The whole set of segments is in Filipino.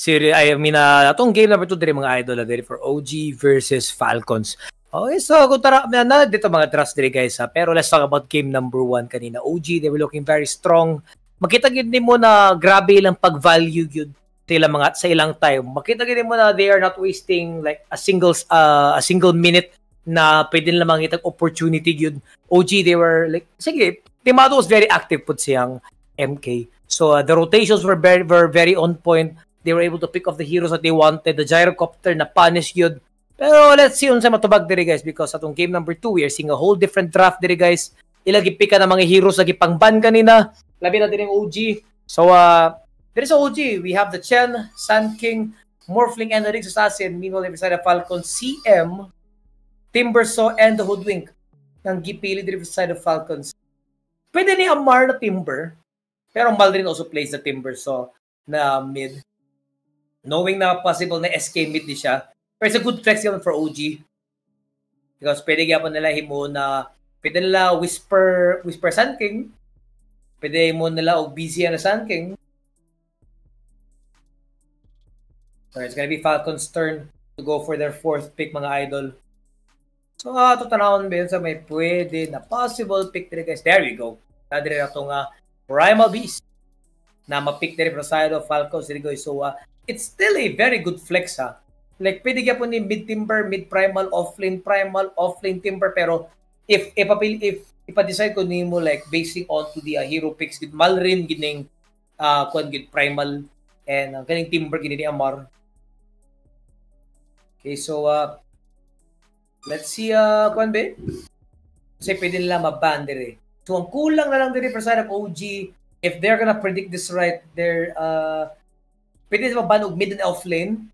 Siri, I mean, uh, atong game number 2 diri mga idol diri for OG versus Falcons. Okay, so kung tara, na dito mga trust diri guys ha. Pero let's talk about game number 1 kanina. OG, they were looking very strong. Makita gid mo na grabe lang pag-value gyud sa ilang mga sa ilang time. Makita gid mo na they are not wasting like a single uh, a single minute na pwede nila makita opportunity gyud. OG they were like sige, Timado was very active put siyang MK. So uh, the rotations were very were very on point they were able to pick off the heroes that they wanted. The gyrocopter na punish yun. Pero let's see unsa matubag diri guys because atong game number 2 we are seeing a whole different draft diri guys. Ilagi pika na mga heroes lagi pang ban kanina. Labi na din yung OG. So uh there is OG. We have the Chen, Sun King, Morphling and the Riggs Assassin. Meanwhile, beside the Falcon, CM, Timbersaw and the Hoodwink. Nang gipili diri side of Falcons. Pwede ni Amar na Timber, pero Malrin also plays the Timbersaw na mid knowing na possible na SK mid di siya. Pero it's a good flex yun for OG. Because pwede gyapon nila himo na pwede nila whisper whisper Sun King. Pwede mo nila og busy na Sun King. So it's gonna be Falcon's turn to go for their fourth pick mga idol. So uh, tutanawon ba sa may pwede na possible pick diri guys. There we go. Nadiri na itong uh, Primal Beast na ma-pick diri from side of Falcons diri guys. So uh, it's still a very good flex ha. Like pwede ka po ni mid timber, mid primal, offlane primal, offlane timber pero if ipapil if ipa-decide ko nimo like basing on to the uh, hero picks gid Malrin gining uh kuan gid primal and uh, kaning timber gid ni Amar. Okay, so uh let's see uh kuan be. Kasi pwede nila maban dire. So ang kulang na lang for side of OG if they're gonna predict this right, they're uh pwede sa mabanog mid and off lane.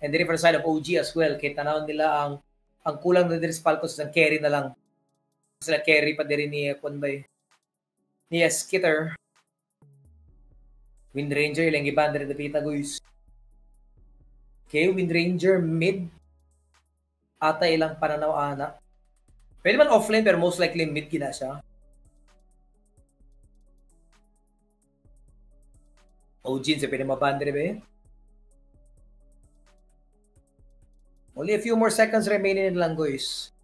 And the river side of OG as well. Kaya tanaw nila ang ang kulang na din sa Falcons ng carry na lang. Sila carry pa din ni Kwan Bay. Ni Skitter. Wind Ranger ilang iba na rin napita guys. Okay, Wind Ranger mid. Ata ilang pananaw ana. Pwede man offline pero most likely mid kina siya. OG sa pinamabandre ba Only a few more seconds remaining in lang guys.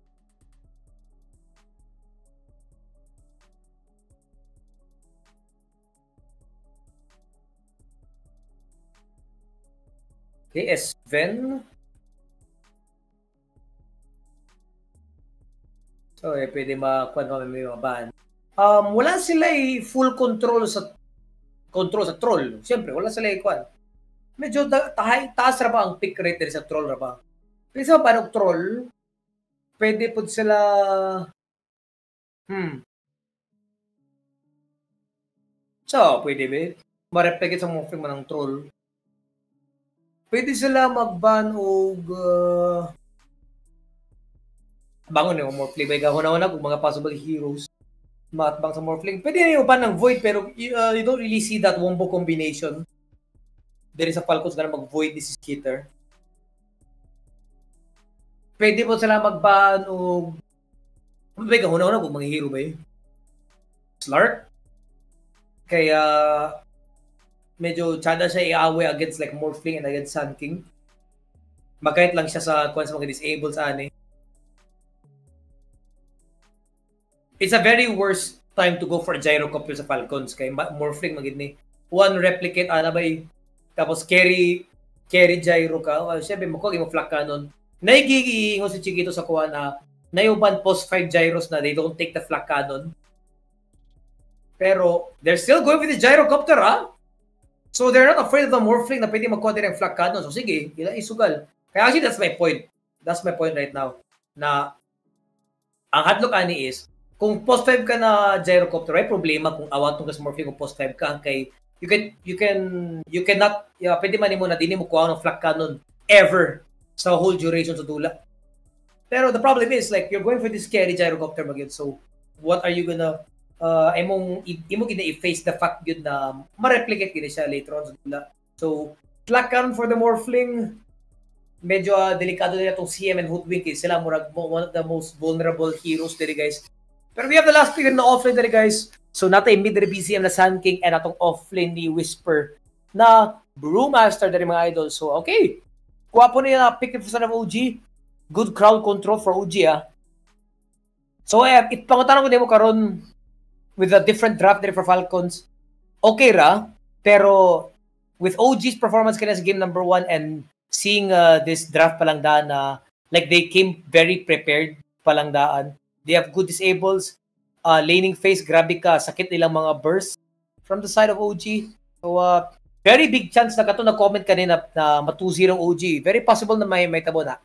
Okay, Sven. So, eh, pwede makuha naman may mga ban. Um, wala sila eh, full control sa control sa troll. Siyempre, wala sila ikuan. Medyo ta- ta- taas ra ba ang pick rate sa troll ra ba? Kasi sa paano troll, pwede po sila hmm. So, pwede ba? Ma-replicate sa mga film ng troll. Pwede sila mag-ban og uh, bangon yung more play by gahon-hona kung mga possible heroes matbang sa Morphling. Pwede na yung ng Void pero uh, you don't really see that wombo combination. There is a Falcons na mag-Void this is Skitter. Pwede po sila mag-ban o may kahuna-una kung mga hero ba yun? Slark? Kaya medyo tsada siya i-away against like Morphling and against Sun King. Magkait lang siya sa kung sa mga disabled sa it's a very worst time to go for a gyrocopter sa Falcons. Kay Morphling magid ni one replicate ana bay tapos carry carry gyro ka. Oh, syempre mo ko mo flak canon naigigingo si Chiquito sa kuha na nayuban post 5 gyros na they don't take the flak cannon pero they're still going with the gyrocopter ha so they're not afraid of the morphling na pwede magkuha din ng flak cannon so sige ila isugal. Kaya actually that's my point. That's my point right now na ang hadlock ani is kung post 5 ka na gyrocopter, ay problema kung awat tong morphing kung post 5 ka kay you can you can you cannot yeah, pwede man mo na dini mo kuha ng flak cannon ever sa whole duration sa dula. Pero the problem is like you're going for this scary gyrocopter magid. So what are you gonna uh imong imo gina i-face the fact yun na ma-replicate gina siya later on sa dula. So flak cannon for the morphling medyo uh, delikado nila itong CM and Hoodwink. Sila murag one of the most vulnerable heroes diri guys pero we have the last pick na offlane dali guys. So natay mid BCM na Sun King and atong offlane ni Whisper na Brewmaster dari mga idol. So, okay. Kuha po nila pick sa of OG. Good crowd control for OG, ah. So, eh, ipangutanong ko din mo karon with a different draft there for Falcons. Okay ra, pero with OG's performance kanina sa game number one and seeing uh, this draft palang daan na like they came very prepared palang daan. They have good disables. Uh, laning face, grabe ka, sakit nilang mga bursts from the side of OG. So, uh, very big chance na kato na-comment kanina na matu-0 OG. Very possible na may, may tabo na.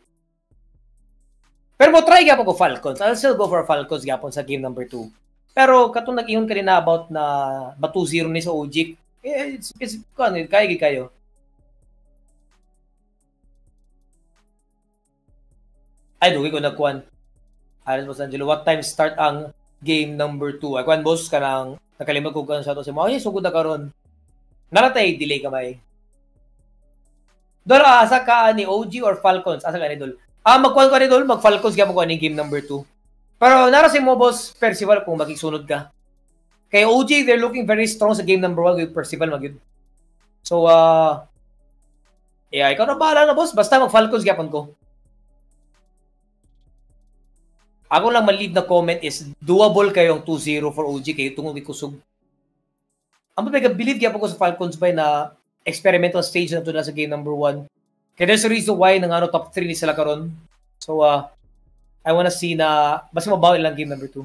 Pero mo try gyapon ko Falcons. I'll still go for Falcons gyapon sa game number 2. Pero katong nag-ihon kanina about na matu-0 ni sa OG. Eh, it's, it's, kung ano, kaya kayo. Ay, dugi ko nagkuhan. Alas Los Angeles, what time start ang game number 2? Ay, kuhan boss, ka nang nakalimag ko kan sa to si mo. Ay, sugod na karon. Naratay, delay ka may. Dol, asa ka ni OG or Falcons? Asa ka ni Dol? Ah, magkuhan ka ni Dol, mag-Falcons ka magkuhan ni game number 2. Pero nara si mo, boss, Percival, kung magkisunod ka. Kay OG, they're looking very strong sa game number 1 with Percival magyud. So, uh, yeah, ikaw na bahala na, boss. Basta mag-Falcons gyapon ko. Ako lang malid na comment is doable kayong 2-0 for OG kayo tungod ikusog. Ang mga believe gyapon ko sa Falcons by na experimental stage na to na sa game number 1. Kaya there's a reason why nang ano top 3 ni sila karon. So uh, I wanna see na mas mabawi lang game number 2.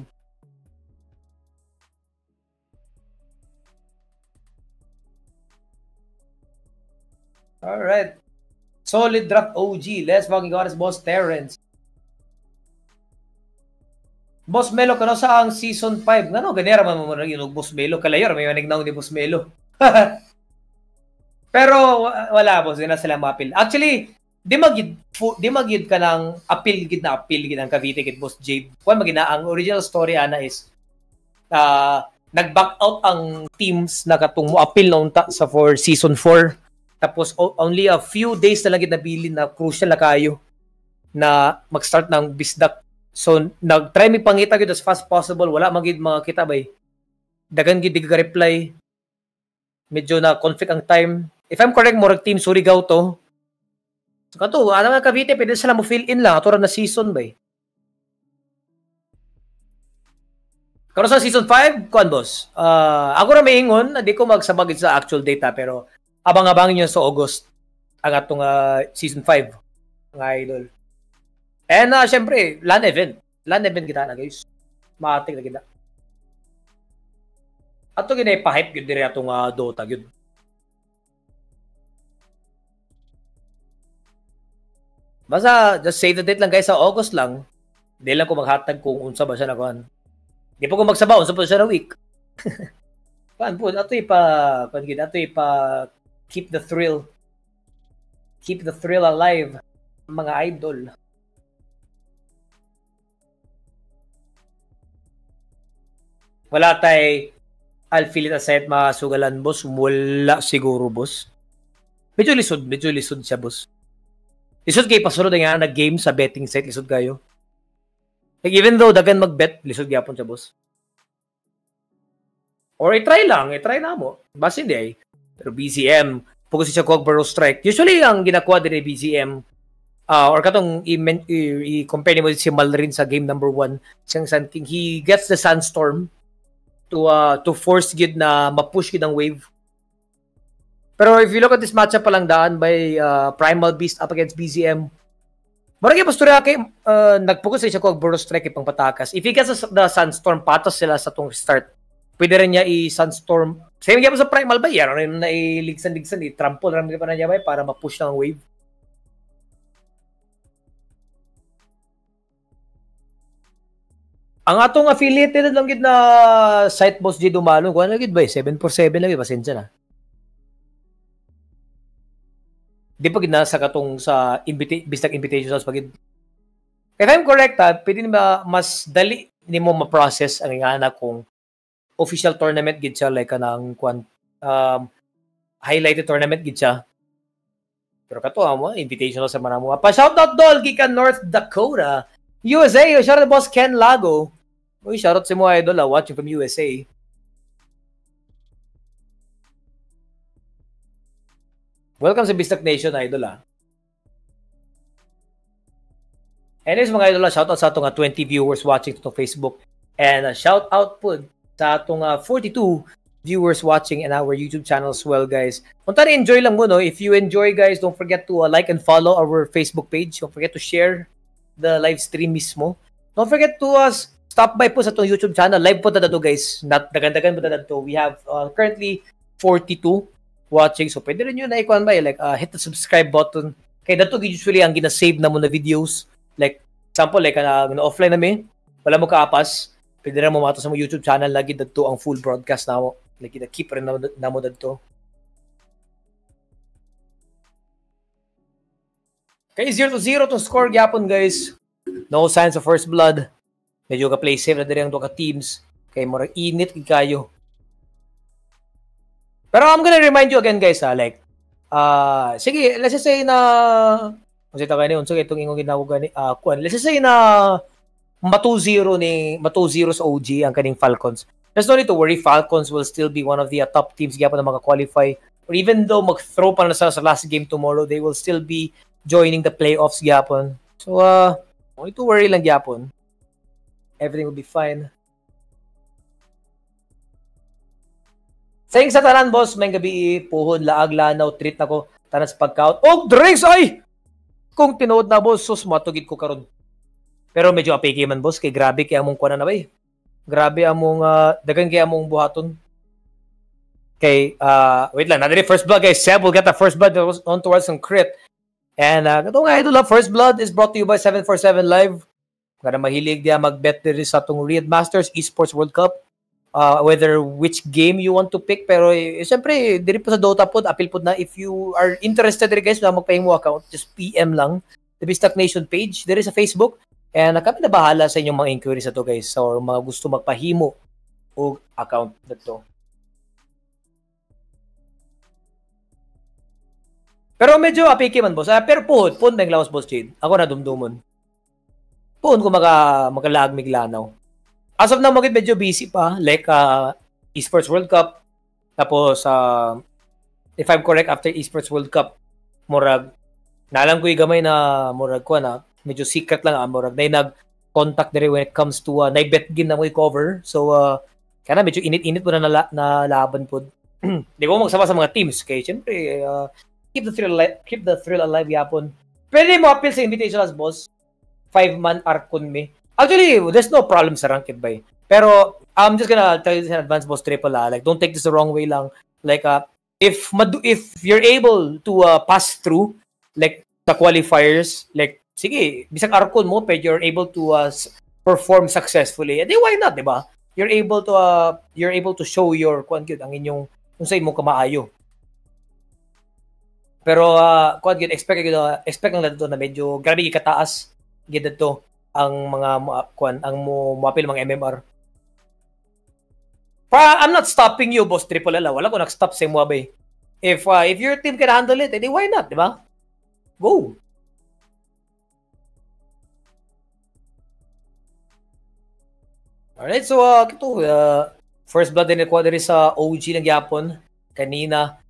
Alright. Solid draft OG. Let's fucking go as boss Terrence. Boss Melo kano sa ang season 5 ngano ganera man mo yung Boss Melo kalayor may manignaw ni Boss Melo. Pero wala boss na sila mapil. Actually, di magid di magid ka ng appeal gid na appeal gid ang Cavite gid Boss Jade. Kuan magina ang original story ana is uh, nag-back out ang teams na katong mo appeal noon ta sa for season 4. Tapos only a few days na lang gid nabili na crucial na kayo na mag-start ng bisdak So nag-try mi pangita gid as fast possible wala magid mga kita bay. Dagan gid ka reply. Medyo na conflict ang time. If I'm correct mo team Surigao to. So kato ana nga Cavite pwede sila mo fill in lang ato na season bay. Karon sa season 5, kuan boss. Uh, ako ra maingon, di ko magsabagid sa actual data pero abang-abangin niyo sa August ang atong uh, season 5 nga idol. And uh, syempre, LAN event. LAN event kita na guys. Matik na kita. Ato gina pa-hype gyud diri atong uh, Dota gyud. Basta just save the date lang guys sa August lang. Di lang ko maghatag kung unsa ba siya na kuan. Di pa ko magsabaw unsa pa siya na week. Kuan po ato ipa kuan gid ato ipa keep the thrill. Keep the thrill alive mga idol. Wala tay Alfilit Asset masugalan, boss. Wala siguro, boss. Medyo lisod, medyo lisod siya, boss. Lisod kay pasunod nga nag-game sa betting site, lisod kayo. Like, even though dagan mag-bet, lisod gyapon siya, boss. Or i-try lang, i-try na mo. Basta hindi ay. Pero BCM, focus siya kog barrel strike. Usually, ang ginakuha din ni BCM, uh, or katong i-compare mo si Malrin sa game number 1, siyang Sun King, he gets the Sandstorm, to uh, to force gid na ma-push gid ang wave. Pero if you look at this matchup pa lang daan by uh, Primal Beast up against BZM, Marag yung pastura kay uh, nag-focus siya ko Burrow Strike pang patakas. If he gets the Sunstorm, patas sila sa tong start. Pwede rin niya i-Sunstorm. Same game sa Primal ba? Yan rin na i-ligsan-ligsan, i-trample rin pa na niya ba para ma-push ng wave. Ang atong affiliated lang gid na site boss G Dumalo, kuan lang gid ba 7 for 7 lang pasensya na. Di pa gid na sa katong sa invita- bistak invitation sa pagid. If I'm correct ha, pwede ba mas dali nimo ma-process ang nga na kung official tournament gid siya like kanang kwan um, highlighted tournament gid siya. Pero kato amo invitation sa manamo. Pa shout out dol gikan North Dakota. USA, shout out boss Ken Lago. Uy, shoutout sa mga idol ah, watching from USA. Welcome sa Bistak Nation, idol ah. Anyways mga idol, ah, shout out sa atong 20 viewers watching to Facebook. And uh, shout out po sa atong uh, 42 viewers watching in our YouTube channel as well, guys. Kung tara, enjoy lang mo, no? If you enjoy, guys, don't forget to uh, like and follow our Facebook page. Don't forget to share the live stream mismo. Don't forget to uh, stop by po sa itong YouTube channel. Live po na to, guys. Not, dagandagan po na to. We have uh, currently 42 watching. So, pwede rin yun na ikuan ba. Like, uh, hit the subscribe button. Kaya dato usually ang gina-save na mo na videos. Like, example, like, uh, offline na wala mo kaapas, pwede na mo mato sa mo YouTube channel lagi dato ang full broadcast na mo. Like, keep rin na, na mo dato. Kaya 0 to 0 tong score gyapon guys. No signs of first blood. Medyo ka play safe na diri ang duha ka teams. Kay mura init kayo. Pero I'm gonna remind you again guys ha, like, uh, sige, let's just say na, kung sita kayo unsa itong ingong ginawag gani, uh, kuan, let's just say na matu zero ni matu zero sa OG ang kaning Falcons. There's no need to worry, Falcons will still be one of the uh, top teams gyapon na maka-qualify. Or even though mag-throw pa na sa last game tomorrow, they will still be joining the playoffs gyapon. So, uh, need to worry lang gyapon. Everything will be fine. Thanks sa tanan, boss. May gabi, puhon, laag, lanaw, treat na ko. Tanan sa pagkaut. Oh, drinks, ay! Kung tinood na, boss, sus, matugid ko karon. Pero medyo apiki man, boss. Kay grabe kaya among kuha na bay. Grabe among, uh, dagan kaya among buhaton. Kay, uh, wait lang, nadiri first blood, guys. Seb will get the first blood on towards some crit. And, uh, ito nga, idol, first blood is brought to you by 747 Live. Kada mahilig dia mag-bet diri sa itong Riyadh Masters Esports World Cup. Uh, whether which game you want to pick pero eh, siyempre diri po sa Dota pod apil pod na if you are interested diri guys na magpahimo account just PM lang the Bistak Nation page diri sa Facebook. And kami na bahala sa inyong mga inquiries sa to guys or mga gusto magpahimo og account dito Pero medyo apiki man boss. Ah, pero pod, pod bang lawas boss Jade. Ako na dumdumon. Pod ko maka makalag miglanaw as of now, magit medyo busy pa. Like, uh, Esports World Cup. Tapos, uh, if I'm correct, after Esports World Cup, murag, nalang ko yung gamay na murag ko na, medyo secret lang ah, murag, na nag-contact na when it comes to, uh, na-bet gin na mo cover. So, uh, kaya na, medyo init-init po na, na, na laban po. Di ko magsama sa mga teams. Kaya, syempre, uh, keep the thrill alive, keep the thrill alive yapon. Pwede mo appeal sa invitation as boss. Five-man arc kun me. Actually, there's no problem sa ranked by. Pero I'm just gonna tell you this in advance, boss triple ah. Like, don't take this the wrong way lang. Like, uh, if if you're able to uh, pass through, like, the qualifiers, like, sige, bisag arkon mo, pero you're able to uh, perform successfully, edi why not, di ba? You're able to, uh, you're able to show your, kwan ang inyong, kung sa mo kamaayo. Pero, uh, kwan expect, uh, expect lang na na medyo, grabe ikataas, gid to ang mga kuan ang mo moapil mga MMR. Pa, I'm not stopping you, boss Triple L. Wala ko nag-stop sa mo bay. If uh, if your team can handle it, edi why not, di ba? Go. Alright, so uh, kito, uh, first blood din nakuha diri sa OG ng Yapon kanina.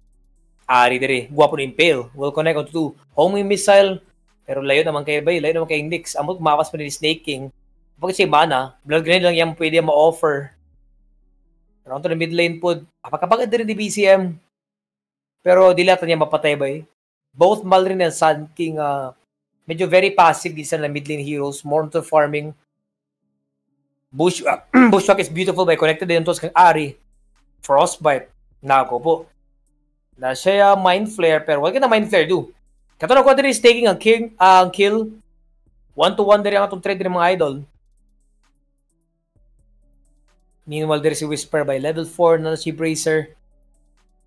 Ari diri, guwapo ni Impale. Will connect on to homing missile pero layo naman kay Bay, layo naman kay Nix. Amo makas pa ni Snake King. Pag si Mana, blood grenade lang yan pwede ma-offer. Pero to the mid lane po, kapag din ni BCM. Pero di lahat niya mapatay ba Both Malrin and Sun King, uh, medyo very passive isa na mid lane heroes, more into farming. Bush, uh, Bushwhack is beautiful by connected din to sa Ari. Frostbite. Nako po. Na siya Mind Flare, pero wala ka Mind Flare do. Katulad ko diri is taking ang king, uh, ang kill. One to one diri ang atong trade diri mga idol. Meanwhile, there si Whisper by level 4 na si Bracer.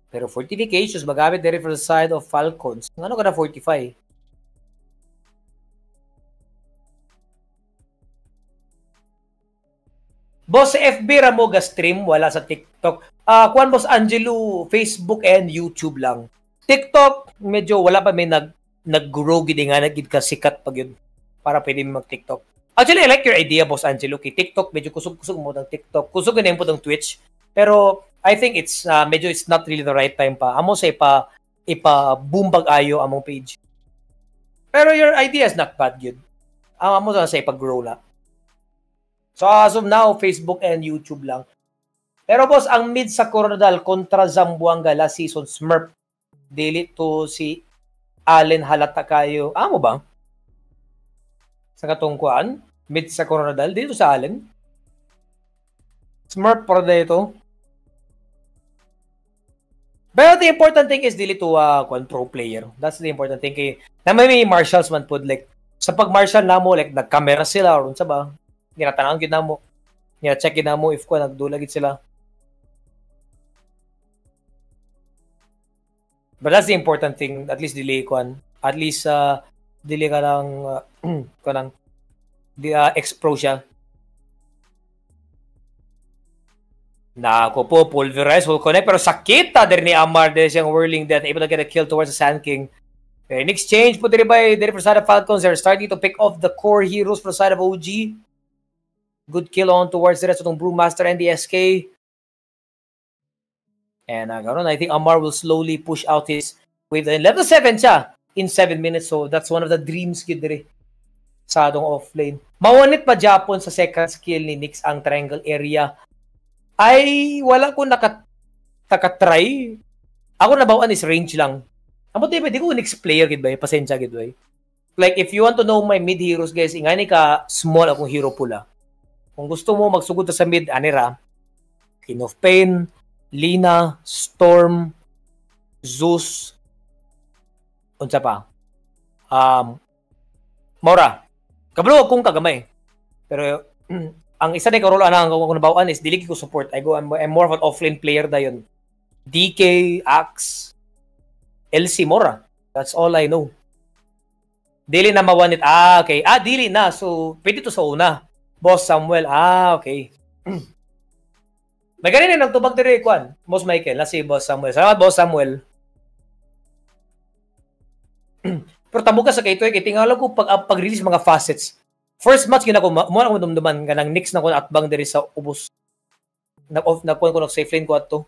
Pero fortifications, magamit diri for the side of Falcons. Ano ka na fortify? Boss, FB Ramoga stream, wala sa TikTok. Uh, kuan Boss Angelo, Facebook and YouTube lang. TikTok, medyo wala pa may nag nag-grow gid nga nagid ka sikat pag yun para pwede mag TikTok. Actually, I like your idea, Boss Angelo. Kay TikTok, medyo kusog-kusog mo ng TikTok. Kusog na po ng Twitch. Pero I think it's uh, medyo it's not really the right time pa. Amo sa pa ipa-boombag ayo among page. Pero your idea is not bad, good. Ang amo sa ipag-grow la. So as of now, Facebook and YouTube lang. Pero boss, ang mid sa Coronadal kontra Zamboanga last season, Smurf. Dili to si Allen halata kayo. Amo ba? Sa katungkuan, mid sa Coronadal, dito sa Allen. Smurf para dito. But the important thing is dili to uh, control player. That's the important thing kay na may, may marshals man pud like sa pag marshal namo like nag-camera sila or unsa ba ginatanaw gid namo niya check gid namo if ko nagdula gid sila But that's the important thing, at least dili kwan. At least uh, dili ka lang uh, kanang di uh, expro siya. Nako po, pulverize will connect. Pero sakit ta din ni Amar din siyang whirling death. Able to get a kill towards the Sand King. Okay, next change po din ba din for side of Falcons. They're starting to pick off the core heroes for side of OG. Good kill on towards the rest of the Brewmaster and the SK. And uh, I think Amar will slowly push out his wave. Level 7 siya in 7 minutes. So that's one of the dreams kid dire sa atong offlane. Mawanit pa Japon sa second skill ni Nix ang triangle area. Ay wala ko naka try. Ako nabawaan is range lang. Di ba di ko Nix player gid ba? Pasensya gid ba? Like if you want to know my mid heroes guys, ingani ka small akong hero pula. Kung gusto mo magsugod sa mid anira, King of Pain, Lina, Storm, Zeus, unsa pa? Um, Mora. Kabalo kung kagamay. Pero ang isa ni karolo ana ang nabawaan is dili ko support. I go I'm, I'm more of an offlane player dayon. DK, Axe, LC Mora. That's all I know. Dili na mawanit. Ah, okay. Ah, dili na. So, pwede to sa una. Boss Samuel. Ah, okay. May ganun nang tubag diri kwan. Boss Michael, lasi Boss Samuel. Salamat Boss Samuel. Pero tamo ka sa kay kay tingala ko pag pag-release mga facets. First match gina ko mo na ko dumduman kanang Knicks na ko atbang diri sa ubos. Nag off nagkuan ko nag safe lane ko ato.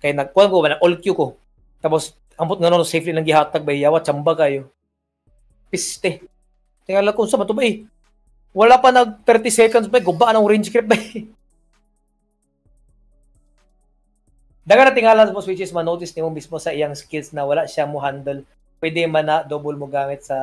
Kay nagkuan ko ba all queue ko. Tapos ambot nga no safe lane lang gihatag bay yawa chamba kayo. Piste. Tingala ko sa ba to ba eh. Wala pa nag 30 seconds ba guba ang range creep ba eh. Daga na tingala mo which is ma-notice nimo mismo sa iyang skills na wala siya mo handle. Pwede man na double mo gamit sa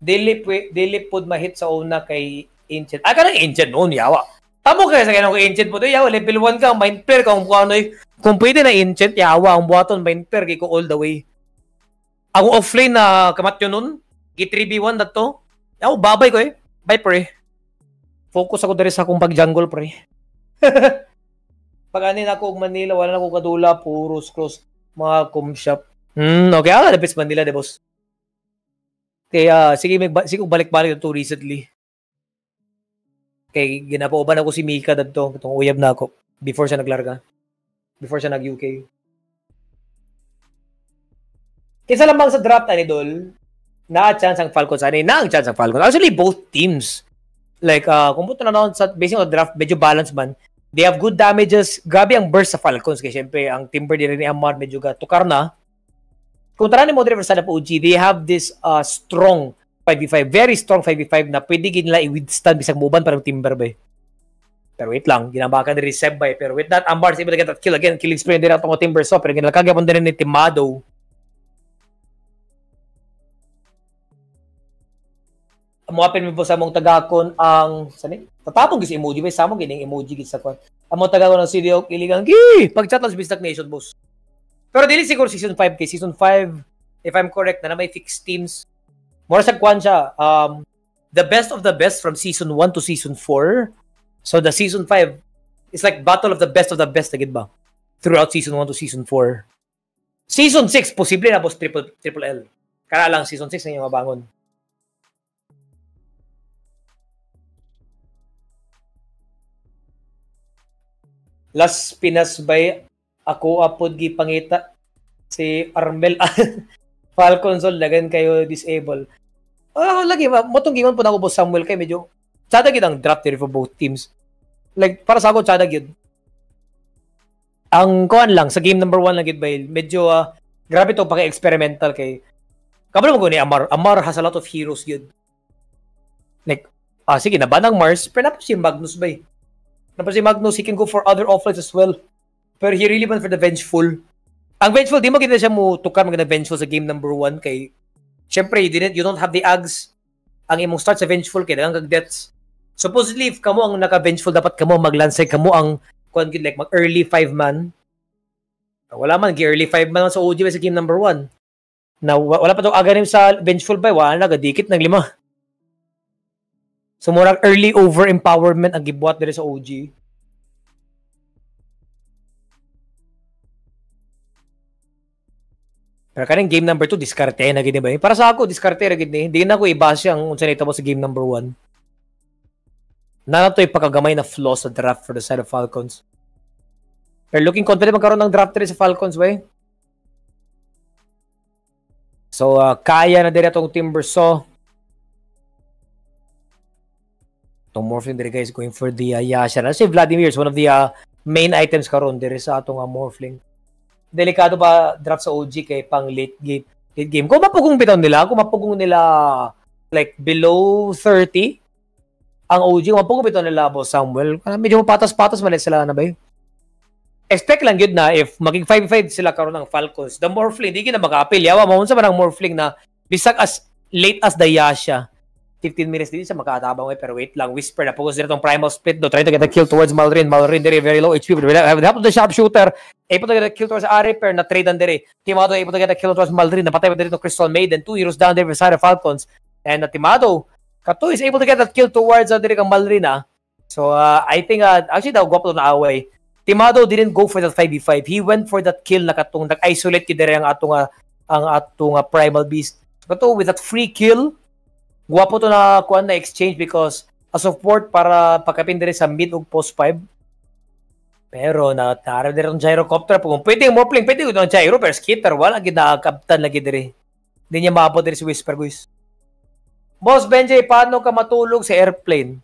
dili dili pud mahit sa una kay Ancient. Ah, kanang Ancient noon yawa. Tamo kay sa kanang Ancient to yawa level 1 ka mind pair ka kung ano kung pwede na Ancient yawa ang buhaton mind pair kay ko all the way. Ako offlane na kamatyo nun. G3B1 na to. Yawa babay ko eh. Bye pre. Focus ako diri sa akong pag-jungle pre. pag anin ako og Manila, wala na ko kadula, puro cross mga com shop. Hmm, okay. Ah, lapis Manila, de boss. Kaya, sige, may, sige, balik-balik ito recently. Kay, ginapauban ako si Mika dadto, itong uyab na ako, before siya naglarga. Before siya nag-UK. Kisa lamang sa draft, ani Dol, na chance ang Falcons, ani na ang chance ang Falcons. Actually, both teams. Like, uh, kung punta na naman sa, basing on draft, medyo balance man. They have good damages. Grabe ang burst sa Falcons kasi syempre ang timber din ni Amar medyo tukar na. Kung tara ni mo sa po OG, they have this uh, strong 5v5, very strong 5v5 na pwede nila i-withstand bisag muban parang timber ba Pero wait lang, ginabakan ni Seb ba Pero with that, Ambar is able to get that kill again. Killing spree din atong timber so. Pero ginalakagapon din ni Timado. Muapin mo po sa mong tagakon ang sani? Tatapong gis emoji ba samo gining emoji gis sa kwan. Amo tagakon ng CDO iligang gi pagchat lang sa Bistak Nation boss. Pero dili siguro season 5 kay season 5 if I'm correct na, na may fixed teams. More sa kwan siya um the best of the best from season 1 to season 4. So the season 5 is like battle of the best of the best agad ba? Throughout season 1 to season 4. Season 6 posible na boss triple triple L. Kaya lang season 6 na yung mabangon. Las Pinas bay ako apod gi pangita si Armel Falcon Sol dagan kayo disable. Oh, lagi mo tong gingon po na ako Samuel kay medyo tsada gid ang draft for both teams. Like para sa ako tsada gid. ang kuan lang sa game number 1 lang gid bay medyo uh, grabe to paki experimental kay kabalo mo ni Amar Amar has a lot of heroes good like ah sige na banang Mars pero napos si Magnus bay napos si Magnus he can go for other offlines as well. Pero he really went for the vengeful. Ang vengeful di mo kita siya mo tukar mga vengeful sa game number 1 kay syempre you didn't you don't have the ags. Ang imong start sa vengeful kay dagang deaths. Supposedly if kamo ang naka vengeful dapat kamo maglansay kamo ang kuan gid like mag early 5 man. Wala man early 5 man sa OG sa game number 1 na wala pa to aganim sa vengeful by wala na gadikit ng lima so murag early over empowerment ang gibuhat diri sa OG Pero kaning game number 2 diskarte na gid ba? Para sa ako diskarte ra gid ni. Hindi na ko ibase ang unsa nito sa game number 1. Na to ipakagamay na flaw sa draft for the side of Falcons. Pero looking confident magkaroon ng draft rin sa Falcons, way. So, uh, kaya na din itong Timbersaw. Itong Morphling din guys going for the uh, Yasha. Na si Vladimir is one of the uh, main items karon diri sa atong uh, Morphling. Delikado ba draft sa OG kay pang late game? Late game. Kung mapugong bitaw nila, kung mapugong nila like below 30, ang OG, kung mapugong bitaw nila Boss Samuel, medyo patas-patas man sila na ba yun? expect lang yun na if maging 5-5 sila karon ng Falcons, the Morphling, di na maka-appeal. Yawa, mahon sa man ang Morphling na bisag as late as the Yasha. 15 minutes din sa makatabang eh, pero wait lang, Whisper na focus dito tong primal split do, trying to get a kill towards Malrin. Malrin diri very low HP, but with the help of the sharpshooter, able to get a kill towards Ari, pero na trade on diri. Timado able to get a kill towards Malrin, napatay pa diri to Crystal Maiden, two heroes down there beside the Falcons. And uh, Timado, Kato is able to get that kill towards uh, diri kang Malrin ah. So uh, I think uh, actually daw gwapo na away. Timado didn't go for that 5v5. He went for that kill na katong nag-isolate kidere ang atong uh, ang atong uh, Primal Beast. Kato with that free kill, guwapo to na kuan na exchange because a support para pagkapin dire sa mid ug post 5. Pero na tara dire ang gyrocopter kung pwede mo pling pwede ang gyro pero skitter wala gid nakakabtan lagi dire. Hindi niya maabot dire si Whisper guys. Boss Benjay, paano ka matulog sa airplane?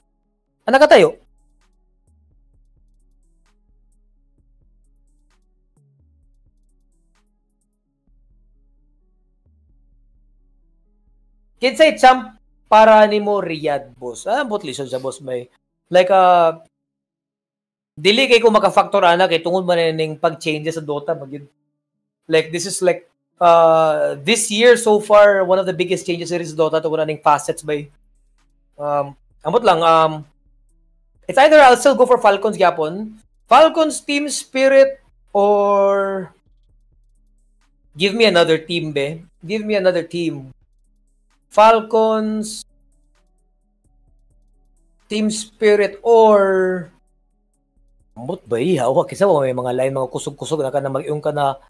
Ano ka tayo? Kinsay champ para ni mo Riyadh boss. Ah, bot lison sa boss may like uh, dili kay ko maka-factor ana kay tungod man ning pag-change sa Dota magid. Like this is like uh this year so far one of the biggest changes is Dota to ning facets by um amot lang um it's either I'll still go for Falcons gyapon, Falcons team spirit or give me another team be. Give me another team. Falcons, Team Spirit, or Ambot ba ihaw? Kisa mo may mga line, mga kusog-kusog na ka na mag-iong ka na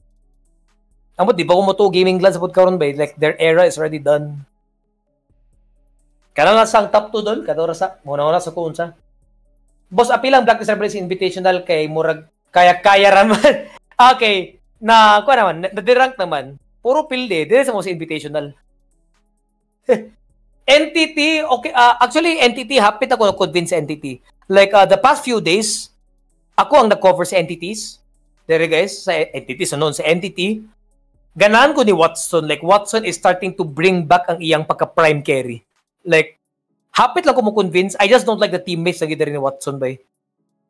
Ambot, di ba kung mo to gaming glass pod karon ba? Like, their era is already done. Kana na sang top 2 doon, kadora sa, muna muna sa kunsa. Boss, apilang Black Celebration Invitational kay Murag, kaya-kaya raman. okay, na, kuha naman, na-rank naman. Puro pilde, sa mo sa Invitational. Entity, okay, uh, actually, entity, hapit ako na-convince entity. Like, uh, the past few days, ako ang nag-cover sa entities. There guys, sa entities, ano, sa entity. Ganahan ko ni Watson. Like, Watson is starting to bring back ang iyang pagka-prime carry. Like, hapit lang ko mo convince. I just don't like the teammates na gita ni Watson ba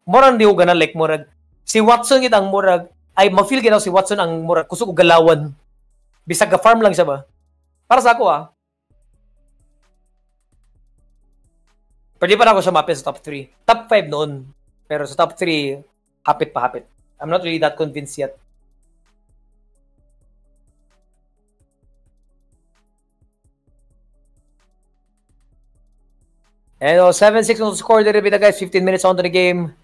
Murag di ko ganan, like, murag, si Watson git ang murag, ay, ma-feel ginaw si Watson ang murag, kusog ko galawan. Bisag ka-farm lang siya ba? Para sa ako ah, Pwede pa na ako siya mapin sa top 3. Top 5 noon. Pero sa top 3, hapit pa hapit. I'm not really that convinced yet. And oh, 7-6 on the score there bit guys. 15 minutes onto the game.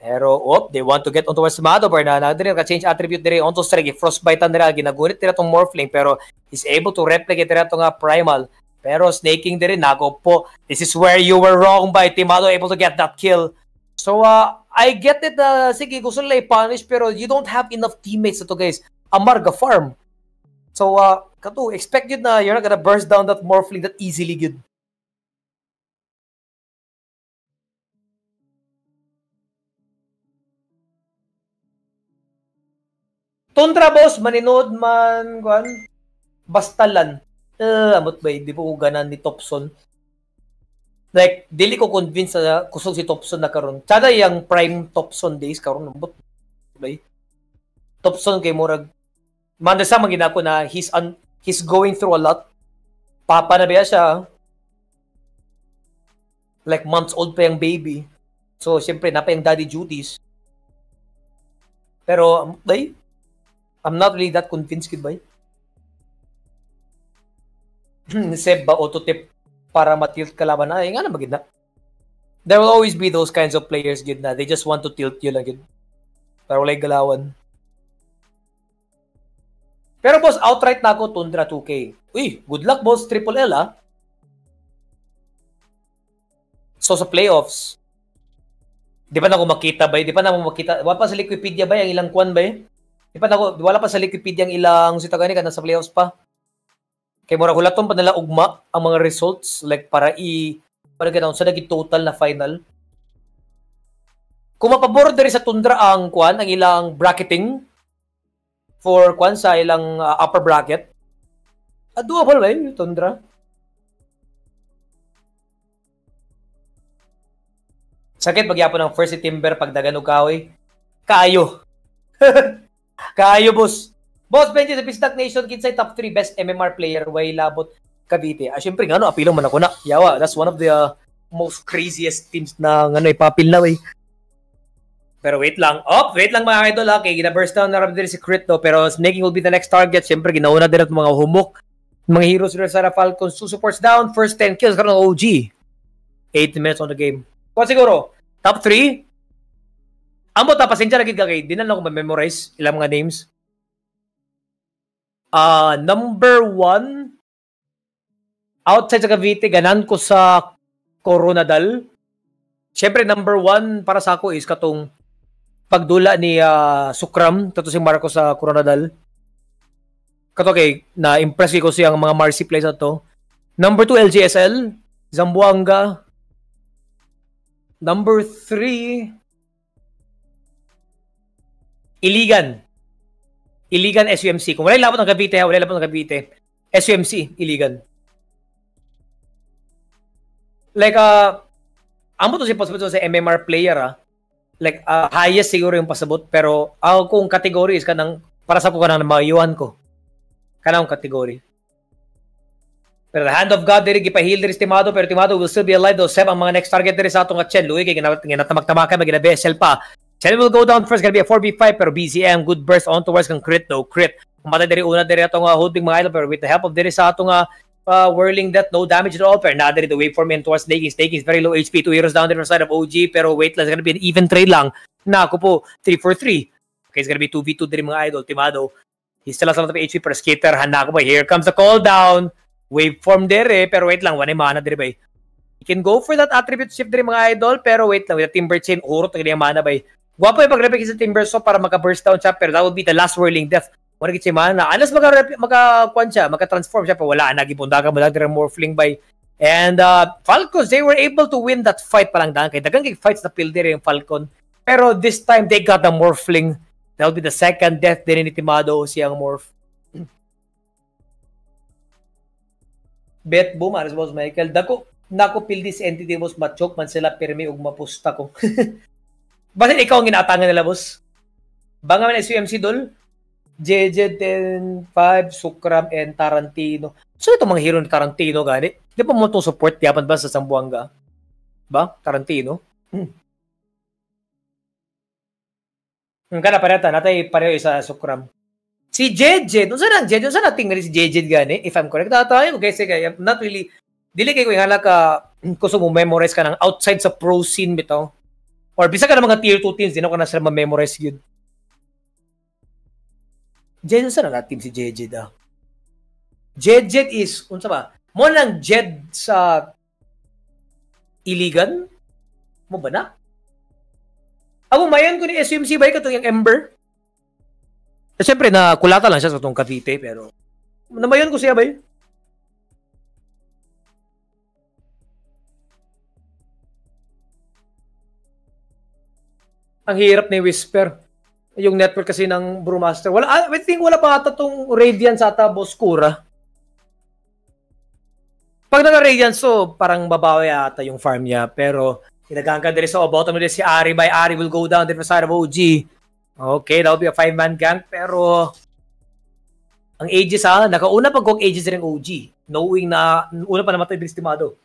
Pero, oh, they want to get onto Westmado pero na na ka-change attribute dire onto strike. Frostbite nila, ginagunit nila tong Morphling pero is able to replicate nila tong uh, Primal. Pero snaking din rin, nako po. This is where you were wrong by Timado able to get that kill. So, uh, I get it. Uh, sige, gusto nila i-punish pero you don't have enough teammates ito guys. Amarga farm. So, uh, kato, expect yun na you're not gonna burst down that Morphling that easily good. Tundra boss, maninood man, kuan, bastalan. Uh, amot ba, di po ganan ni Topson. Like, dili ko convince sa kusog si Topson na karon. Sada yung prime Topson days karon ambot. Bay. Topson kay murag man sa magina ko na he's un, he's going through a lot. Papa na ba siya? Like months old pa yung baby. So, siyempre, napa yung daddy duties. Pero, bay, I'm not really that convinced kid bay. Seb ba auto tip para matilt kalaban na? Ay, nga na magid na. There will always be those kinds of players gid na. They just want to tilt you lang gid. Pero walay galawan. Pero boss, outright na ako Tundra 2K. Uy, good luck boss, Triple L ah. So sa playoffs, di ba na ako makita ba? Di pa na ako makita? Wala pa sa Wikipedia ba yung ilang kwan ba? Di pa ako, wala pa sa Wikipedia ang ilang si Tagani ka sa playoffs pa. Kay mura hulaton pa nila ugma ang mga results like para i para ganaw sa naging total na final. Kung mapabor diri sa Tundra ang kwan ang ilang bracketing for kwan sa ilang uh, upper bracket. Uh, doable ba yun, Tundra? Sakit pagyapon ng first si Timber pag daganog kahoy. Kaayo. Kaayo, boss. Boss Benji sa Pistak Nation, kinsay top 3 best MMR player, way labot Cavite. Ah, syempre nga, no, apilong man ako na. Yawa, that's one of the uh, most craziest teams na ano, ipapil na, way. Pero wait lang. Oh, wait lang mga idol ha. Okay, gina-burst down na rin si Crit no. Pero Snaking will be the next target. Siyempre, ginauna din at mga humok. Mga heroes rin sa Falcons. Two supports down. First 10 kills. Karoon OG. 8 minutes on the game. Kung siguro, top 3, Amo ta pasensya lagi kay di na lang ko ma-memorize ilang mga names. Uh, number one, outside sa Cavite, ganan ko sa Coronadal. Siyempre, number one para sa ako is katong pagdula ni uh, Sukram, tato si Marco sa Coronadal. Kato kay, na-impress ko siyang mga Marcy plays na to. Number two, LGSL, Zamboanga. Number three, Iligan. Iligan SUMC. Kung wala labot ng Cavite, wala labot ng Cavite. SUMC, Iligan. Like, uh, amo to si pasabot sa MMR player, ah. Like, uh, highest siguro yung pasabot. Pero, ako kung category is kanang, para sa ko kanang mayuhan ko. Kanang category. Pero the hand of God diri gipahil diri Timado pero Timado will still be alive though Seb ang mga next target diri sa atong Chen Louis kay ginatamak-tamakan magina BSL pa Chen will go down first, gonna be a 4v5, pero BZM, good burst on towards kang crit, no crit. Kumatay diri una diri atong uh, holding mga idol, pero with the help of diri sa atong uh, uh, whirling death, no damage at all, pero na diri the waveform in towards Snaking. Snaking is very low HP, two heroes down there on side of OG, pero wait lang, it's gonna be an even trade lang. Na ako po, 3 for 3. Okay, it's gonna be 2v2 diri mga idol, Timado. He still has a lot of HP, pero skater, handa ko ba? Here comes the call down. Waveform diri, pero wait lang, one mana diri ba? You can go for that attribute shift diri mga idol, pero wait lang, with the Timber Chain, urot na mana ba? Guwapo yung pag-repick sa Timbersaw para maka-burst down siya, pero that would be the last whirling death. Wala kitsi man na. Unless maka maka kwan siya, maka-transform siya, pa wala, nagibundagan mo lang din morphling by. And uh, Falcons, they were able to win that fight pa lang daan. Kaya dagang fights na pilder yung Falcon. Pero this time, they got the morphling. That will be the second death din ni Timado siyang morph. Bet boom, aras boss Michael. Dako, nako pildis entity boss machok man sila pirmi ug mapusta ko. Basta ikaw ang inaatangan nila, boss. Banga man SUMC dol. JJ 10, 5, Sukram, and Tarantino. So ito mga hero ni Tarantino gani. Di ba mo itong support yapan ba sa Sambuanga? Ba? Tarantino? Hmm. Ang kana pareta, natay pareho isa Sukram. Si JJ, doon saan ang JJ? Doon saan nating si JJ gani? If I'm correct. Tatayo, okay, sige. I'm not really, dili kayo yung ka, gusto mo ka ng outside sa pro scene bitaw. Or bisa ka na mga tier 2 teams, di na ko na sila ma-memorize yun. Jed, saan na team si Jed ah? Jed is, unsa ba? Mo lang Jed sa Iligan? Mo ba na? Ako mayan ko ni SUMC ba katong yung Ember? Eh, Siyempre, na kulata lang siya sa itong Cavite, pero namayon ko siya ba yun? Ang hirap ni Whisper. Yung network kasi ng Brewmaster. Wala, ah, I think wala pa ata tong Radiance ata Boskura. Pag naka-Radiance, so parang babawi ata yung farm niya. Pero, inagaan ka din sa bottom din si Ari by Ari will go down din side of OG. Okay, that will be a five-man gang. Pero, ang Aegis ha, nakauna pag kong Aegis rin OG. Knowing na, una pa namatay din estimado.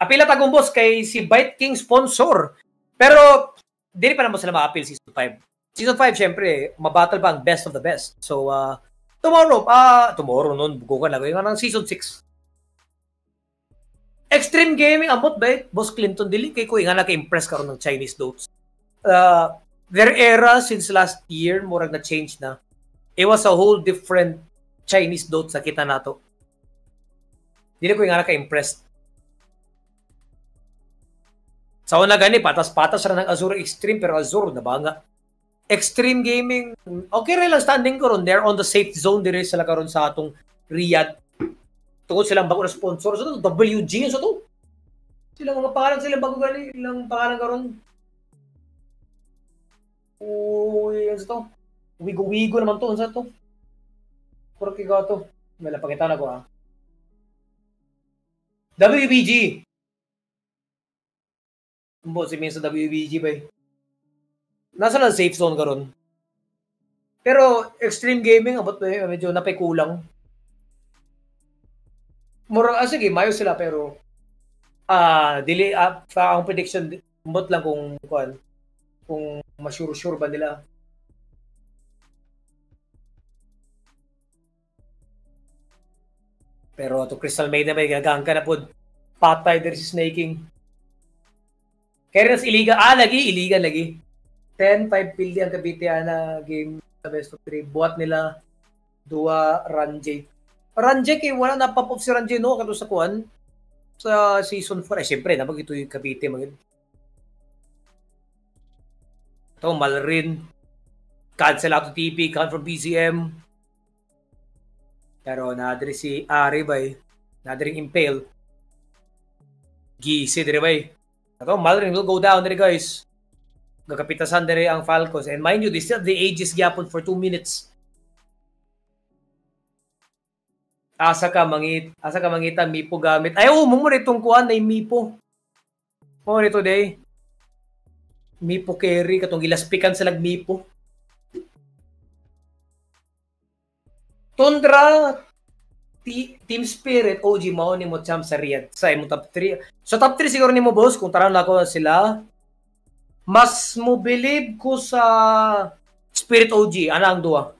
Apila tagumbos kay si Byte King sponsor. Pero, hindi pa naman sila ma-appeal season 5. Season 5, syempre, mabattle pa ang best of the best. So, uh, tomorrow, ah, uh, tomorrow nun, buko ka lang. Yung ng season 6. Extreme Gaming, ambot ba Boss Clinton, dili kay ko nga naka-impress karon ng Chinese notes. Uh, their era since last year, murag na change na. It was a whole different Chinese notes sa kita nato. Dili ko nga naka-impressed. Sa una gani, patas-patas ra ng Azure Extreme, pero Azure na banga. Extreme Gaming, okay rin lang standing ko ron. They're on the safe zone dire sila karon sa atong Riyadh. Tungod silang bago na sponsor. So, to, WG, so to. Silang mga pangalan sila bago gali. Ilang pangalan karon. Uy, ano to? Wigo-wigo naman to. Ano sa to? Puro kigaw to. May lapakita na ko ah. WBG. Umbo si Min sa WBG ba eh nasa na safe zone karon. Pero extreme gaming abot ba medyo napikulang. Mura ah, sige, mayo sila pero ah uh, dili uh, ang prediction mbot lang kung kuan kung masure-sure ba nila Pero to Crystal Maiden may gagang ka na pod patay diri si snaking. Rin iliga, ah, lagi, iliga lagi. 10-5 pildi ang Kabitiana game sa best of 3. Buhat nila dua Ranjay. Ranjay kay wala na pop si Ranjay no kato sa kuan sa season 4. Eh, siyempre, napag ito yung Cavite. Mag- ito, Malrin. Cancel out TP, count from BCM. Pero nadiri si Ari bay. Nadiri Impale. Gisi dire bay. Ito, Malrin will go down dire guys gakapitasan dere ang Falcons. And mind you, they still the ages gyapon for 2 minutes. Asa ka mangit, asa ka mangita mipo gamit. Ay oh, mo itong kuan na mipo. Mo rito day. Mipo carry katong gilaspikan sa lagmipo. Tundra Team Spirit OG mao ni mo champ sa Riyadh sa imo top 3. So top 3 siguro nimo boss kung taran ako sila mas mo believe ko sa Spirit OG, ana ang duwa.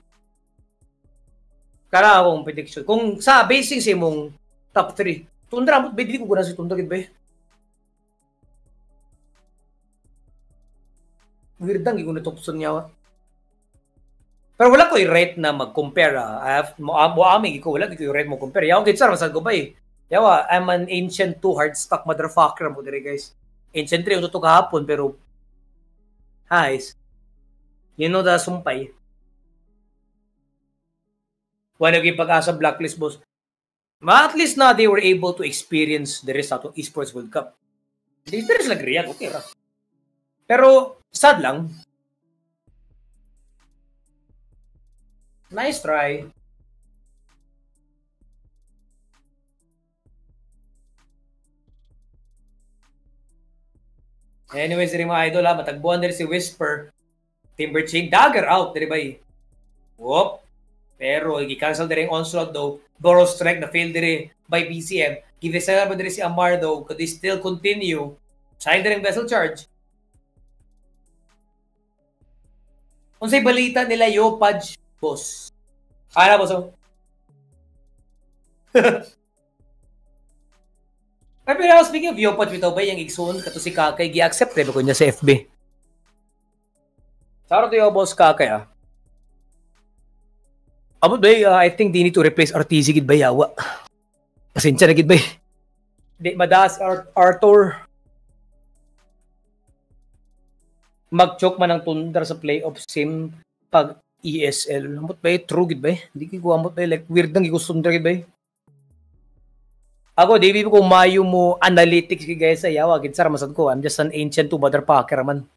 Kara akong prediction. Kung sa basing sa imong top 3, Tundra mo, ba, ko guna si Tundra, gid ba? Weird ang gigun ito niya. Pero wala ko i-rate na mag-compare. Ah. Mo mo aming ko wala ko i-rate mo compare. Yaw gid sir masad ko ba eh. Yawa, I'm an ancient two hard stock motherfucker mo dire guys. Ancient 3 to kahapon pero Hayes. You know the sumpay. One of pag-asa blacklist boss. Ma at least na they were able to experience the rest of esports World Cup. Hindi pero sila griyat, okay ra. Pero sad lang. Nice try. Anyways, diri mga idol ha, matagbuan diri si Whisper. Timber Chain, dagger out diri bay. Whoop. Pero gi-cancel diri ang onslaught though. Burrow strike na fail diri by BCM. Givesala ba diri si Amar though, could they still continue? Sayang diri vessel charge. Unsay balita nila yo Pudge boss? Ana boss. Oh. Ay, pero speaking of Yopot, bitaw ba yung igsoon kato si Kakay, gi-accept rin ko niya sa FB. Saro to boss Kakay ah. Amo ba, uh, I think they need to replace RTZ gid ba yawa. Pasensya na gid ba. Di madas Ar- Arthur. Mag-choke man ang tundra sa playoff sim pag ESL. Amot ba true gid ba? Hindi ko amot ba like weird nang gigusundra gid ba. Ako, di ko mayo mo analytics kay guys sa yawa. Gid sar masad ko. I'm just an ancient two motherfucker man.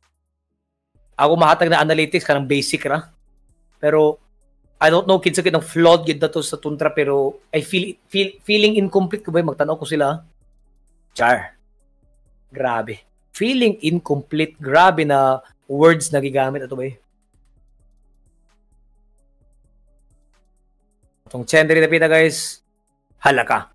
ako mahatag na analytics kanang basic ra. Pero I don't know kids ng flawed gid to sa Tuntra pero I feel, feel feeling incomplete ko ba magtanaw ko sila. Char. Grabe. Feeling incomplete. Grabe na words na gigamit ato ba? Itong Chen diri pita guys. Halaka.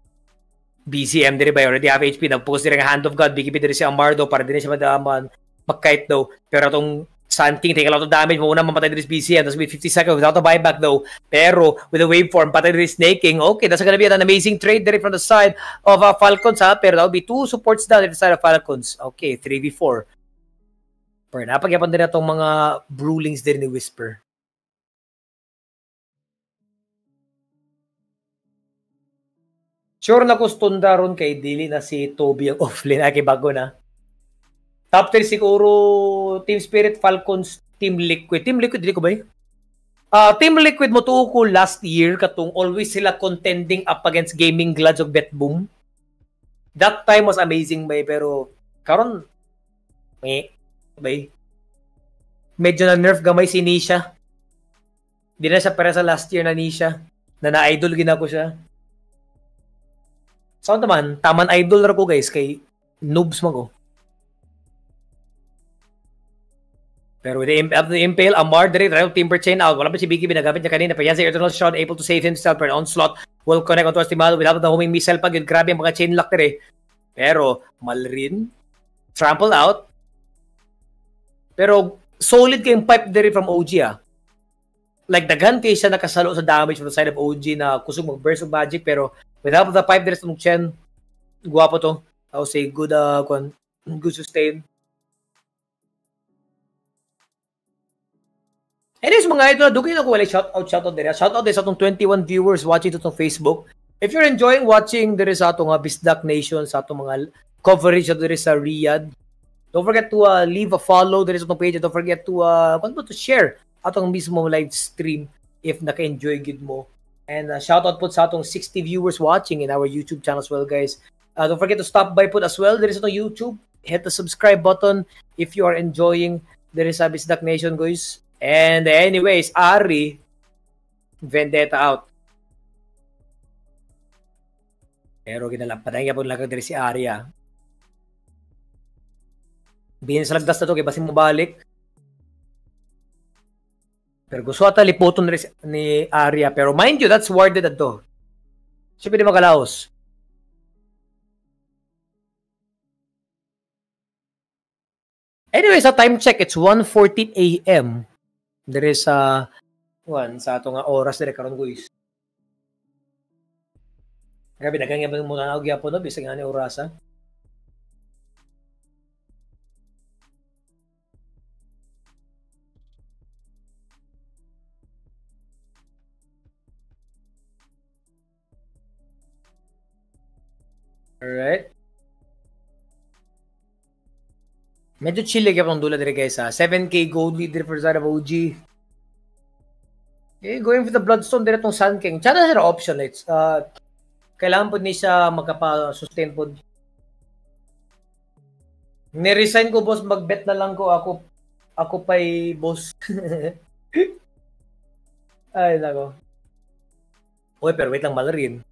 BCM diri ba already have HP nagpost diri nga hand of God bigi diri si Amardo para din siya madaman magkite daw pero atong Santing, take a lot of damage. Muna mamatay din BCM. That's with 50 seconds without a buyback though. Pero with the waveform, patay din snaking. Okay, that's gonna be an amazing trade there from the side of uh, Falcons ha. Pero that would be two supports down the side of Falcons. Okay, 3v4. Pero napagyapan din na itong mga brewlings din ni Whisper. Sure na kustunda ron kay Dili na si Toby ang offlane. Ay, bago na. Top 3 siguro Team Spirit, Falcons, Team Liquid. Team Liquid, hindi ko ba yun? Uh, Team Liquid mo ko last year katong always sila contending up against Gaming Glads of Betboom. That time was amazing bay pero karon may bay medyo na nerf gamay si Nisha. Di na siya para sa last year na Nisha na na-idol gina ko siya. So naman, taman idol ko guys kay noobs mo ko. Pero with the, after the impale, Amar direct right timber chain out. Wala pa si Biggie binagamit niya kanina. Payan si Eternal Shot able to save himself. Pero onslaught will connect onto Estimado without the homing missile pag yun. Grabe ang mga chain lock dire. Pero Malrin, trample out. Pero solid kayong pipe dire from OG ah. Like daghan kay siya nakasalo sa damage from the side of OG na kusog mag-burst of magic pero without the pipe there sa Chen, guwapo to. I would say good uh, good sustain. Anyways mga idol, doon kayo wala shout out shout out dire. Shout out din sa atong 21 viewers watching to Facebook. If you're enjoying watching dire sa atong uh, Bisdak Nation sa atong mga coverage dire sa Riyadh, don't forget to uh, leave a follow dire sa atong page. Don't forget to uh, to share atong mismo live stream if naka-enjoy gid mo. And uh, shout out po sa atong 60 viewers watching in our YouTube channel as well, guys. Uh, don't forget to stop by po as well. There is atong YouTube. Hit the subscribe button if you are enjoying there is a Bisdak Nation, guys. And anyways, Ari, Vendetta out. Pero ginalampadan niya po lagag diri si Ari ah. Bihin sa lagdas na to, kay basin mo balik. Ata liputon ni Arya. Pero mind you, that's warded at to. Siya pwede magalaos. Anyway, sa time check, it's 1.14 a.m dire sa one sa ato nga oras dire karon guys. Grabe nga mo na gyapon no bisag nga ni orasa. Alright. Medyo chill lagi akong dula dire guys ha. 7k gold lead for Zara OG. Eh, going for the Bloodstone dire tong Sun King. Tsaka sa option it's uh, kailangan po ni siya magkapa-sustain po. Ni-resign ko boss, mag-bet na lang ko ako ako pa'y boss. Ay, nako. Uy, pero wait lang, Malarin.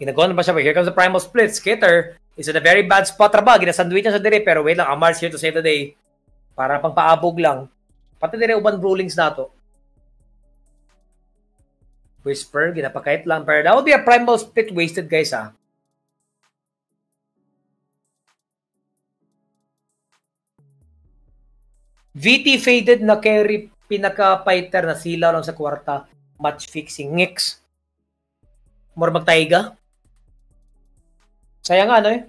Ginagawa na siya. Here comes the Primal Split. Skitter is in a very bad spot ra ba? Ginasandwich niya sa dire, pero wait lang, Amar's here to save the day. Para pang paabog lang. Pati dire uban rulings nato. Whisper, ginapakait lang. Pero that would be a primal split wasted, guys, ah. VT faded na carry pinaka-fighter na sila lang sa kwarta. Match fixing. Ngix. More magtaiga. Sayang nga, ano eh.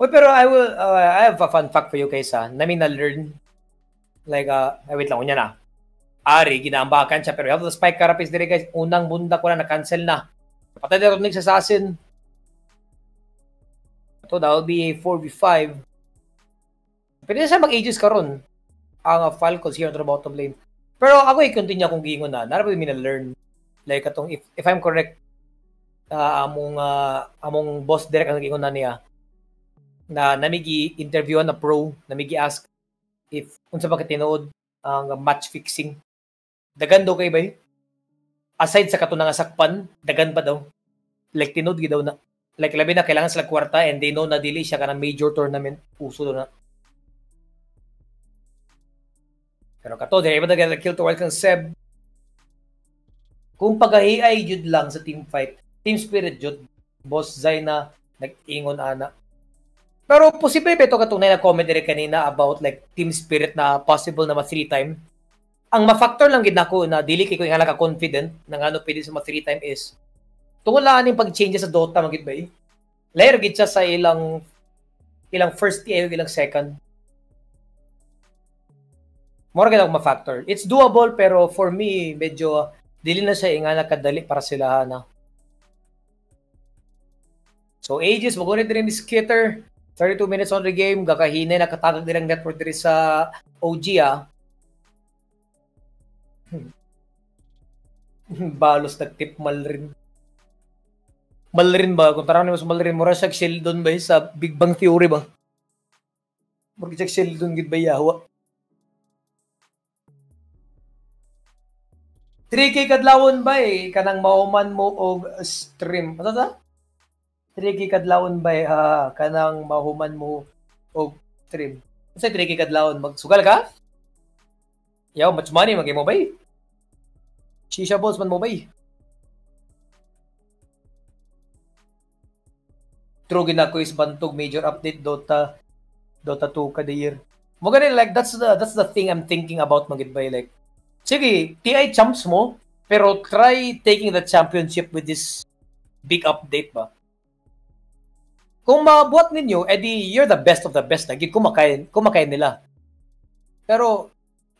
Well, pero I will, uh, I have a fun fact for you guys ha. Namin na-learn. Like, uh, wait lang, unya na. Ari, ginaambakan siya. Pero yung spike carapis dire guys, unang bunda ko na, na-cancel na. Patay na rin sa assassin. Ito, that will be a 4v5. Pwede na siya mag-ages karon ang uh, Falcons here on the bottom lane. Pero ako i-continue akong gingon na. Narabi mi na learn. Like atong if, if I'm correct uh, among uh, among boss direct ang ingon na niya na namigi interview na pro namigi ask if unsa ba tinuod ang match fixing dagan daw kay bay aside sa kato nga sakpan dagan pa daw like tinuod daw na like labi na kailangan sila kwarta and they know na dili siya kanang major tournament uso na pero kato dili ba dagan kill to kang Seb kung pagahiay jud lang sa team fight. Team spirit jud. Boss Zaina nag-ingon ana. Pero posible beto katong na comment dire kanina about like team spirit na possible na ma three time? Ang ma-factor lang gid nako na dili kay ko nga confident na ano pwede sa ma three time is tungod lang aning pag-change sa Dota magid ba eh. Layer gid siya sa ilang ilang first tier ilang second. More gid ma-factor. It's doable pero for me medyo dili na siya nga nakadali para sila na. So ages, magunit din ni Skitter. 32 minutes on the game. Gakahinay, nakatagag din ang network diri sa OG ah. Hmm. Balos nagtip mal rin. Mal rin ba? Kung taraw sa mal rin, mura siya Sheldon ba sa Big Bang Theory ba? Mura siya Sheldon gid ba yawa? 3K kadlawon ba eh, kanang mauman mo og stream. Ano ta? 3K kadlawon ba eh, uh, kanang mahuman mo og stream. Sa 3K kadlawon, magsugal ka? Yaw, much money, magay mo ba eh? Shisha balls man mo ba eh? True ginako is bantog major update Dota Dota 2 kada year. Mo ganun like that's the that's the thing I'm thinking about magid bay like sige, TI champs mo, pero try taking the championship with this big update ba? Kung mabuhat ninyo, edi you're the best of the best. Naging kumakain, kumakain nila. Pero,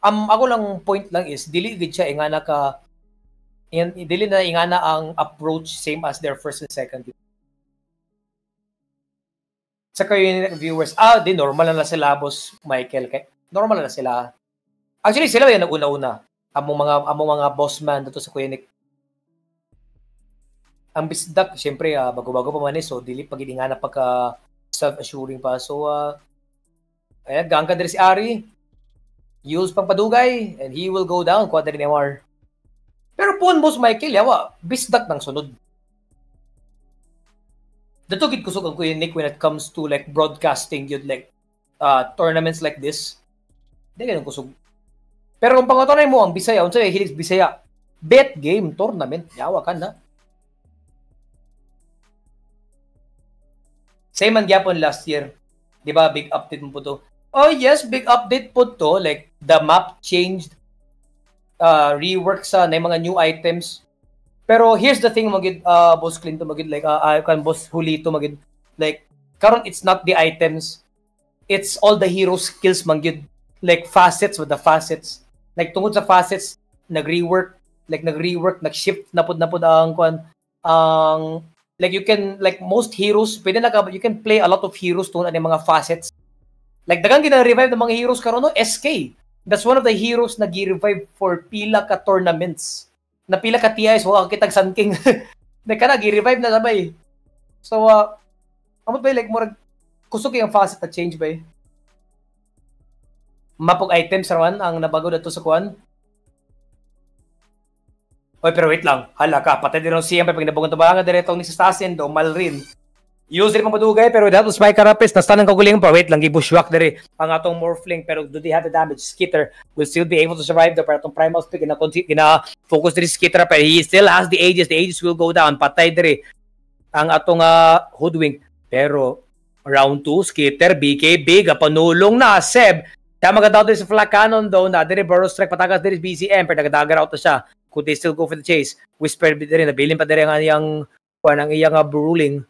um, ako lang point lang is, dili gid siya ingana ka, in, dili na ingana ang approach same as their first and second. Sa kayo viewers, ah, di normal na, sila, boss Michael. Kay, normal na, na sila. Actually, sila yung nag-una-una among mga among mga boss man dito sa Kuya Nick. Ang bisdak, syempre, uh, bago-bago pa man eh, so dili pag nga na pagka self-assuring pa. So, uh, ayan, gang ka si Ari. Use pang padugay, and he will go down, kuha ni MR. Pero pun boss Michael, yawa, bisdak ng sunod. Dato gid kusog ang Kuya Nick when it comes to like broadcasting yun like uh, tournaments like this. Hindi ganun kusog pero kung pangatunay mo ang Bisaya, unsa hilig Bisaya, bet game tournament, yawa ka na. Same man gyapon last year. 'Di ba? Big update mo po to. Oh yes, big update po to. Like the map changed. Uh, rework sa na mga new items. Pero here's the thing magid uh, boss Clinton magid like uh, uh, kan boss Hulito magid like karon it's not the items. It's all the hero skills magid like facets with the facets like tungod sa facets nag-rework like nag-rework nag-shift na pud na pud ang kuan ang like you can like most heroes pwede na ka you can play a lot of heroes tungod ani mga facets. Like dagang gina-revive ng mga heroes karon no? SK that's one of the heroes na gi-revive for pila ka tournaments. Na pila ka TIs wa kitag Sun King na kana gi-revive na sabay. So uh, amot ba like murag kusog yung facet na change ba eh? Mapog items raman ang nabago dato sa kuan. Oy, pero wait lang. Hala ka, patay din ang siyempre pag nabugon tabangan direto ni Stasin do mal rin. Use rin madugay pero that was my karapis. Nastan ang kaguling pa. Wait lang, gibushwak dere ang atong Morphling pero do they have the damage? Skitter will still be able to survive the para atong Primal Speak na gina focus dere Skitter pero he still has the ages. The ages will go down. Patay dere ang atong uh, Hoodwink. Pero round 2, Skitter, BKB, panulong na, Seb, kaya maganda din sa flag cannon though na diri Burrow strike patagas diri BCM pero nagadagar out na siya. Could they still go for the chase? Whisper diri nabilin pa diri ang iyang kuan ang iyang uh, ruling.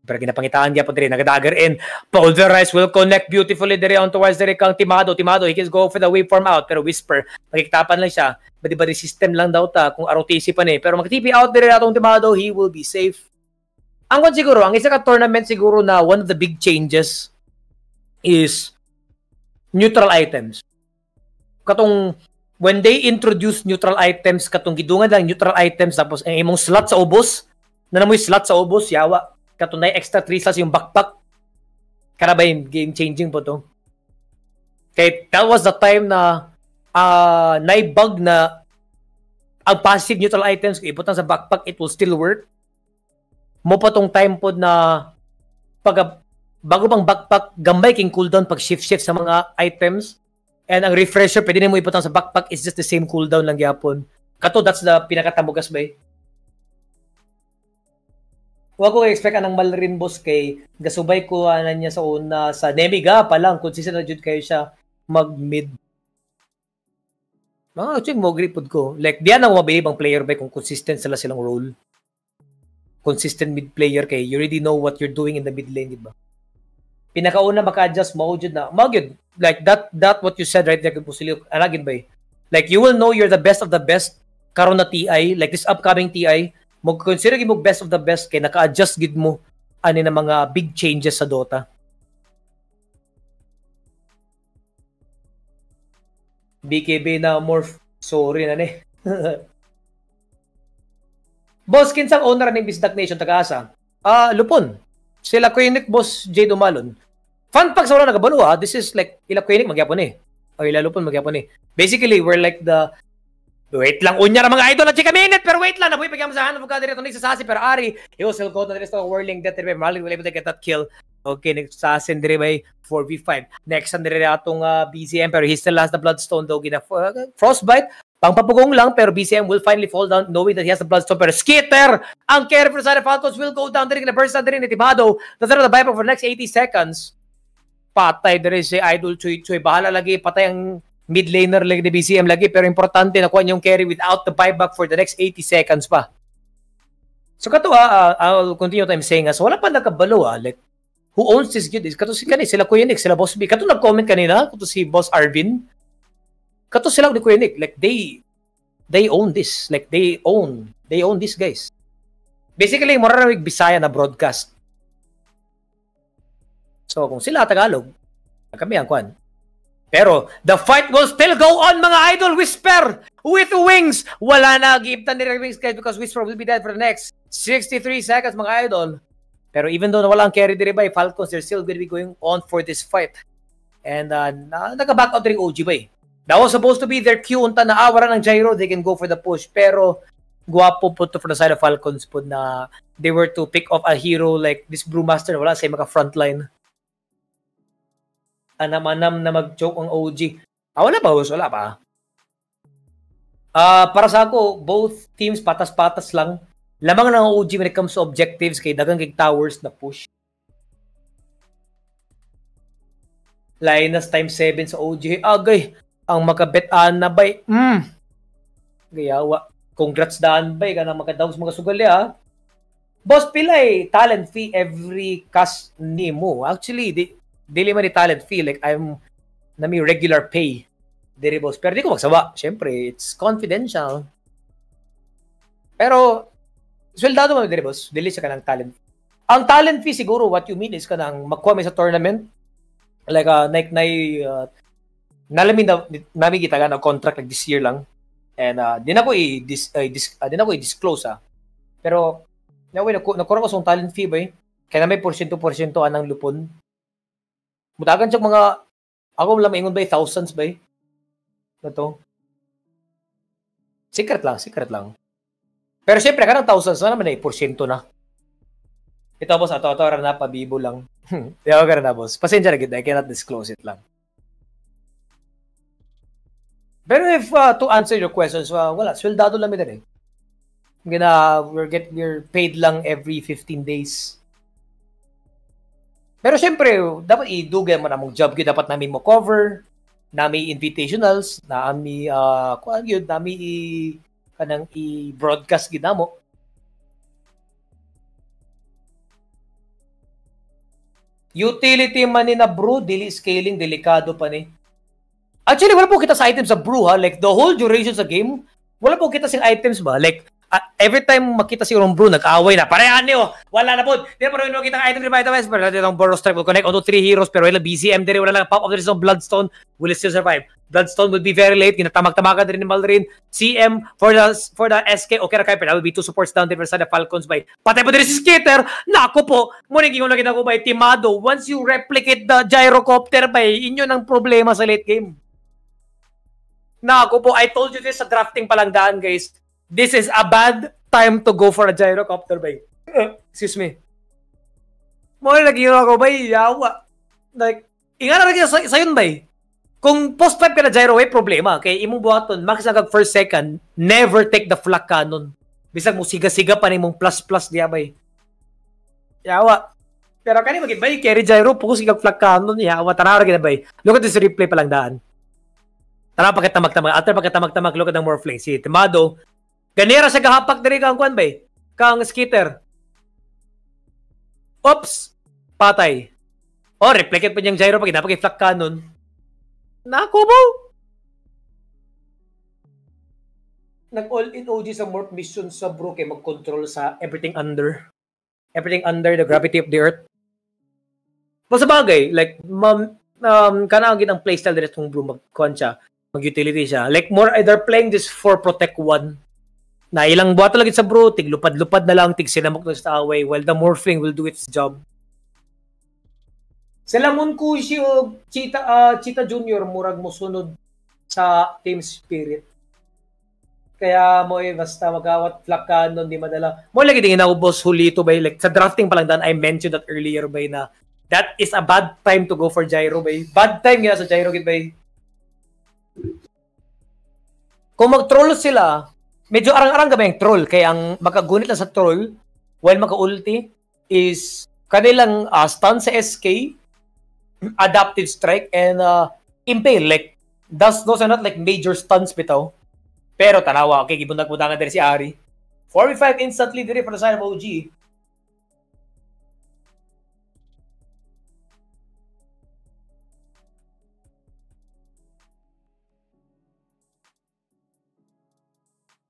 Pero ginapangitaan niya pa diri nagadagar in. Polarize will connect beautifully diri on towards diri kang Timado. Timado he can go for the waveform out pero Whisper magkiktapan lang siya. Badi badi system lang daw ta kung ROTC pa ni. Pero mag-TP out diri atong Timado he will be safe. Ang siguro, ang isa ka tournament siguro na one of the big changes is neutral items. Katong when they introduce neutral items katong gidungan lang neutral items tapos ang imong slot sa ubos na namoy slot sa ubos, yawa. Katunay extra 3 slots yung backpack. Kara ba yung game changing po to? Kaya that was the time na uh, naibug na ang passive neutral items, kung iputan sa backpack, it will still work. Mo pa tong time po na pag bago bang backpack, gambay king cooldown pag shift-shift sa mga items. And ang refresher, pwede na mo iputan sa backpack, is just the same cooldown lang yapon. Kato, that's the pinakatamugas ba eh. Huwag ko expect anang mal boss kay gasubay ko ana niya sa una sa Nemiga pa lang consistent na jud kayo siya mag mid. Mga check mo gripod ko. Like diyan ang mabilib ang player ba kung consistent sila silang role. Consistent mid player kay you already know what you're doing in the mid lane, di ba? Pinakauna maka-adjust mo jud na. Mo Like that that what you said right there kay Pusili. Anagin ba? Eh? Like you will know you're the best of the best karon na TI, like this upcoming TI mo consider mo best of the best kay naka-adjust gid mo ani na mga big changes sa Dota. BKB na morph. Sorry na ni. boss, kinsang owner ng Bisdak Nation, taga-asa? Ah, uh, Lupon. Sila Quinic, boss Jade Umalon. Fun fact sa wala nagabalo ha, this is like, ila Quinic, magyapon eh. O ila Lupon, magyapon eh. Basically, we're like the Wait lang, unya na mga idol at chika minute, pero wait lang, nabuhay pagkama sa hanap ka dito ng sasasi, pero Ari, he was still go to the rest of whirling death, remember, Marlon will able to get that kill. Okay, nagsasin dire by 4v5. Next, ang dire atong uh, BCM, pero he still has the Bloodstone though, gina uh, Frostbite, pangpapugong lang, pero BCM will finally fall down knowing that he has the Bloodstone, pero Skitter, ang carry for side Falcons will go down dire, burst down dire ni of the Viper for the next 80 seconds. Patay dire si Idol Chuy Chuy, bahala lagi, patay ang mid laner lagi ni BCM lagi pero importante na kuha yung carry without the buyback for the next 80 seconds pa. So kato uh, I'll continue time saying as wala pa nakabalo ah, like who owns this good kato si kani sila Kuya Nick, sila Boss B. Kato nag-comment kanina kato si Boss Arvin. Kato sila ni Kuya Nick, like they they own this, like they own they own this guys. Basically, mararamig Bisaya na broadcast. So, kung sila Tagalog, kami ang kwan, pero the fight will still go on mga idol. Whisper with wings. Wala na giibtan ni Wings guys because Whisper will be dead for the next 63 seconds mga idol. Pero even though wala ang carry diri by Falcons, they're still going to be going on for this fight. And uh, na, naka-back out rin OG ba eh. That was supposed to be their cue. Unta na awara ng gyro, they can go for the push. Pero guwapo po to for the side of Falcons po na they were to pick off a hero like this Brewmaster. Wala sa maka frontline anam-anam na mag-choke ang OG. Ah, wala pa, boss. Wala pa. Uh, para sa ako, both teams patas-patas lang. Lamang ng OG when it comes to objectives kay dagang kay towers na push. Linus time 7 sa OG. Agay, ang makabet-an na bay. Mm. Gayawa. Congrats daan bay ka na makadaws mga sugali ha. Boss pilay talent fee every cast ni mo. Actually, di, dili man ni talent feel like I'm na may regular pay. Diri boss. Pero di ko magsawa. Syempre it's confidential. Pero sweldado mo diri boss. Dili siya kanang talent. Ang talent fee siguro what you mean is kanang makuha sa tournament. Like uh, like na uh, nalamin na nami kita na contract like this year lang. And uh, din ako i-dis, uh, dis, uh, din ako i-disclose ah. Pero nawe nakuha ko sa talent fee ba eh kaya na may porsyento porsyento anang lupon Mutagan siya mga, ako wala maingon ba, thousands ba eh? Na to. Secret lang, secret lang. Pero syempre, kanang thousands na naman eh, porsyento na. Ito boss, ato ato na pabibo lang. Di ako na boss. Pasensya na kita, I cannot disclose it lang. Pero if uh, to answer your questions, uh, wala, sweldado lang din eh. Gina, we're get we're paid lang every 15 days. Pero syempre, dapat idugay mo na mong job gyud dapat namin mo cover, nami invitationals, nami uh, kuan gyud nami i kanang i-broadcast gid namo. Utility man ni na brew, dili scaling, delikado pa ni. Actually, wala po kita sa items sa brew ha. Like, the whole duration sa game, wala po kita sa items ba? Like, uh, every time makita si Rombro, nag-away na. Parehan niyo. Wala na po. Di pa rin makita ang item West. Pero itong Boros Strike will connect onto three heroes. Pero wala BCM din. Wala lang pop of the of Bloodstone. Will still survive. Bloodstone will be very late. Ginatamag-tamagan din ni Malrin. CM for the for the SK. Okay na kayo. Pero that will be two supports down there sa the Falcons by. Patay pa din si Skitter. Nako po. Muna yung nakita ko by Timado. Once you replicate the gyrocopter by, inyo ng problema sa late game. Nako po. I told you this sa drafting palang daan guys this is a bad time to go for a gyrocopter, bay. Excuse me. Mo lagi ako, bay, yawa. Like, inga na lagi sa, sa yun, bay. Kung post pipe ka na gyro, way problema. Okay, imong buhaton, max agag first second, never take the flak cannon. Bisag mo siga-siga pa ni mong plus-plus diya, bay. Yawa. Pero kani magit bay carry gyro po sigag flak cannon yawa tanaw ra bay. Look at this replay pa lang daan. Tanaw pagkatamag-tamag, after pagkatamag-tamag look at the Morphling. Si Timado, Ganera sa gahapak diri kang kwan bay. Kang skitter. Oops! Patay. Oh, replicate pa niyang gyro pag inapag i-flak cannon. Nakubo! Nag-all in OG sa morph mission sa bro kay mag-control sa everything under. Everything under the gravity of the earth. But sa bagay, like, ma'am, um, kanagin ang playstyle dito kung bro mag-con siya, mag-utility siya. Like, more either playing this for Protect 1 na ilang buhat talaga sa bro, tiglupad-lupad na lang, tig sinamok na sa away, while the morphing will do its job. Sila Monkushi o Chita, uh, Chita Junior, murag mo sunod sa team spirit. Kaya mo eh, basta magawat flak ka nun, di madala. Mo lagi din inaubos hulito bay. Like, sa drafting pa lang dan, I mentioned that earlier bay na that is a bad time to go for gyro bay. Bad time nga sa gyro gid bay. Kung mag-troll sila, medyo arang-arang gabi troll. Kaya ang makagunit lang sa troll, while maka-ulti, is kanilang uh, stun sa SK, adaptive strike, and uh, impale. Like, thus, those are not like major stuns bitaw. Pero tanawa, okay, gibundag-bundangan din si Ari. 45 instantly diri for the side of OG.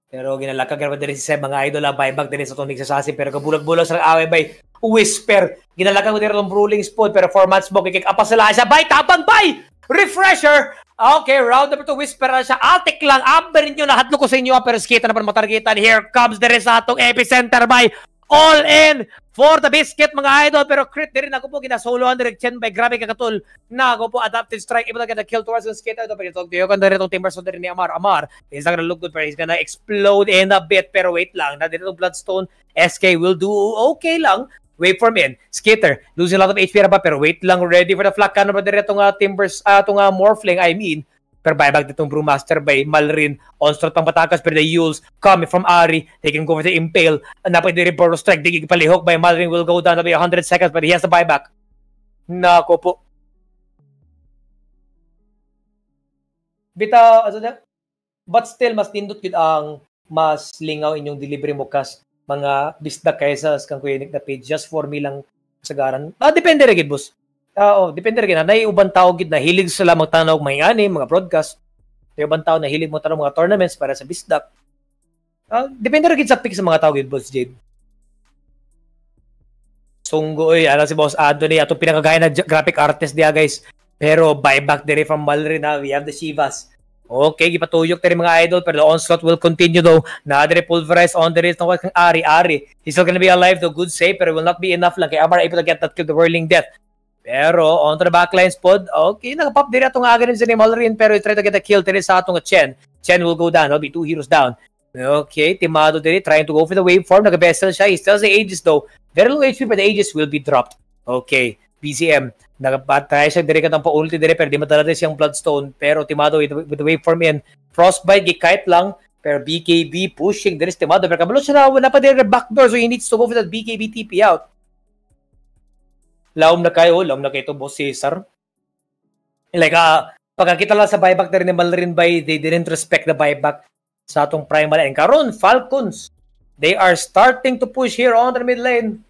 Pero ginalakag ka din si Seb, mga idol, buyback din sa itong nagsasasi. Pero kabulag-bulag sa away bay, whisper. Ginalakag ko din itong ruling spot. Pero four months mo, kikik apa sila siya. Bay, tapang bay! Refresher! Okay, round number two, whisper na siya. Altik lang, amber ninyo, nahatlo ko sa inyo. Pero skita na pa matargetan. Here comes the sa atong epicenter by all in for the biscuit mga idol. Pero crit din ako po ginasoloan direct chen by grabe kakatul. Na ako po adaptive strike. Iba na kill towards the skate. Ito pero itong tiyo kan dito timbers din ni Amar. Amar he's not gonna look good pero he's gonna explode in a bit. Pero wait lang na dito Bloodstone. SK will do okay lang. Waveform in. Skitter, losing a lot of HP pero wait lang, ready for the flak. Cannon pa din itong uh, Timbers, uh, itong uh, Morphling, I mean, pero buyback ditong Brewmaster by Malrin. Onslaught pang patakas pero the Yules coming from Ari. Can go for the Impale. Napag the Reborn Strike. Digig palihok by Malrin will go down to be 100 seconds but he has the buyback. Nako po. Bita, ano? But still, mas nindot yun ang mas lingaw inyong delivery mo kas mga bisda kaysa sa kang kuya na page just for me lang kasagaran. Ah, depende rin, boss. Oo, depende rin. Nay ubang tao gid na hilig sila magtanaw may ani, mga broadcast. May ubang tao na hilig mo tanaw mga tournaments para sa bisdak. Uh, depende rin sa pick sa mga tao gid, Boss Jade. Sunggo, oy, ano si Boss Anthony, ato pinakagaya na graphic artist dia, guys. Pero buyback dire from Malri na, we have the Shivas. Okay, gipatuyok tari mga idol, pero the onslaught will continue though. Na dire pulverize on the wrist ng kang Ari. Ari, he's still gonna be alive though, good save, pero will not be enough lang. Kaya Amar able to get that kill, the whirling death. Pero on to the backline spot, okay, nakapop din atong aga rin si Malrin pero try to get a kill din sa atong Chen. Chen will go down, will be two heroes down. Okay, Timado din trying to go for the waveform, nag-vessel siya, he still has the Aegis though. Very low HP but the Aegis will be dropped. Okay, BCM, nagpatry siya dire katang pa-ulti dire pero di madala din siyang Bloodstone pero Timado with, with the waveform in. Frostbite, gikite lang, pero BKB pushing there is Timado pero kabalo siya na wala pa dire backdoor so he needs to go for that BKB TP out. Laom na kayo, laom na kayo to boss Cesar. Like, uh, pagkakita lang sa buyback na rin ni Malrin by, they didn't respect the buyback sa atong primal. And karon Falcons, they are starting to push here on the mid lane.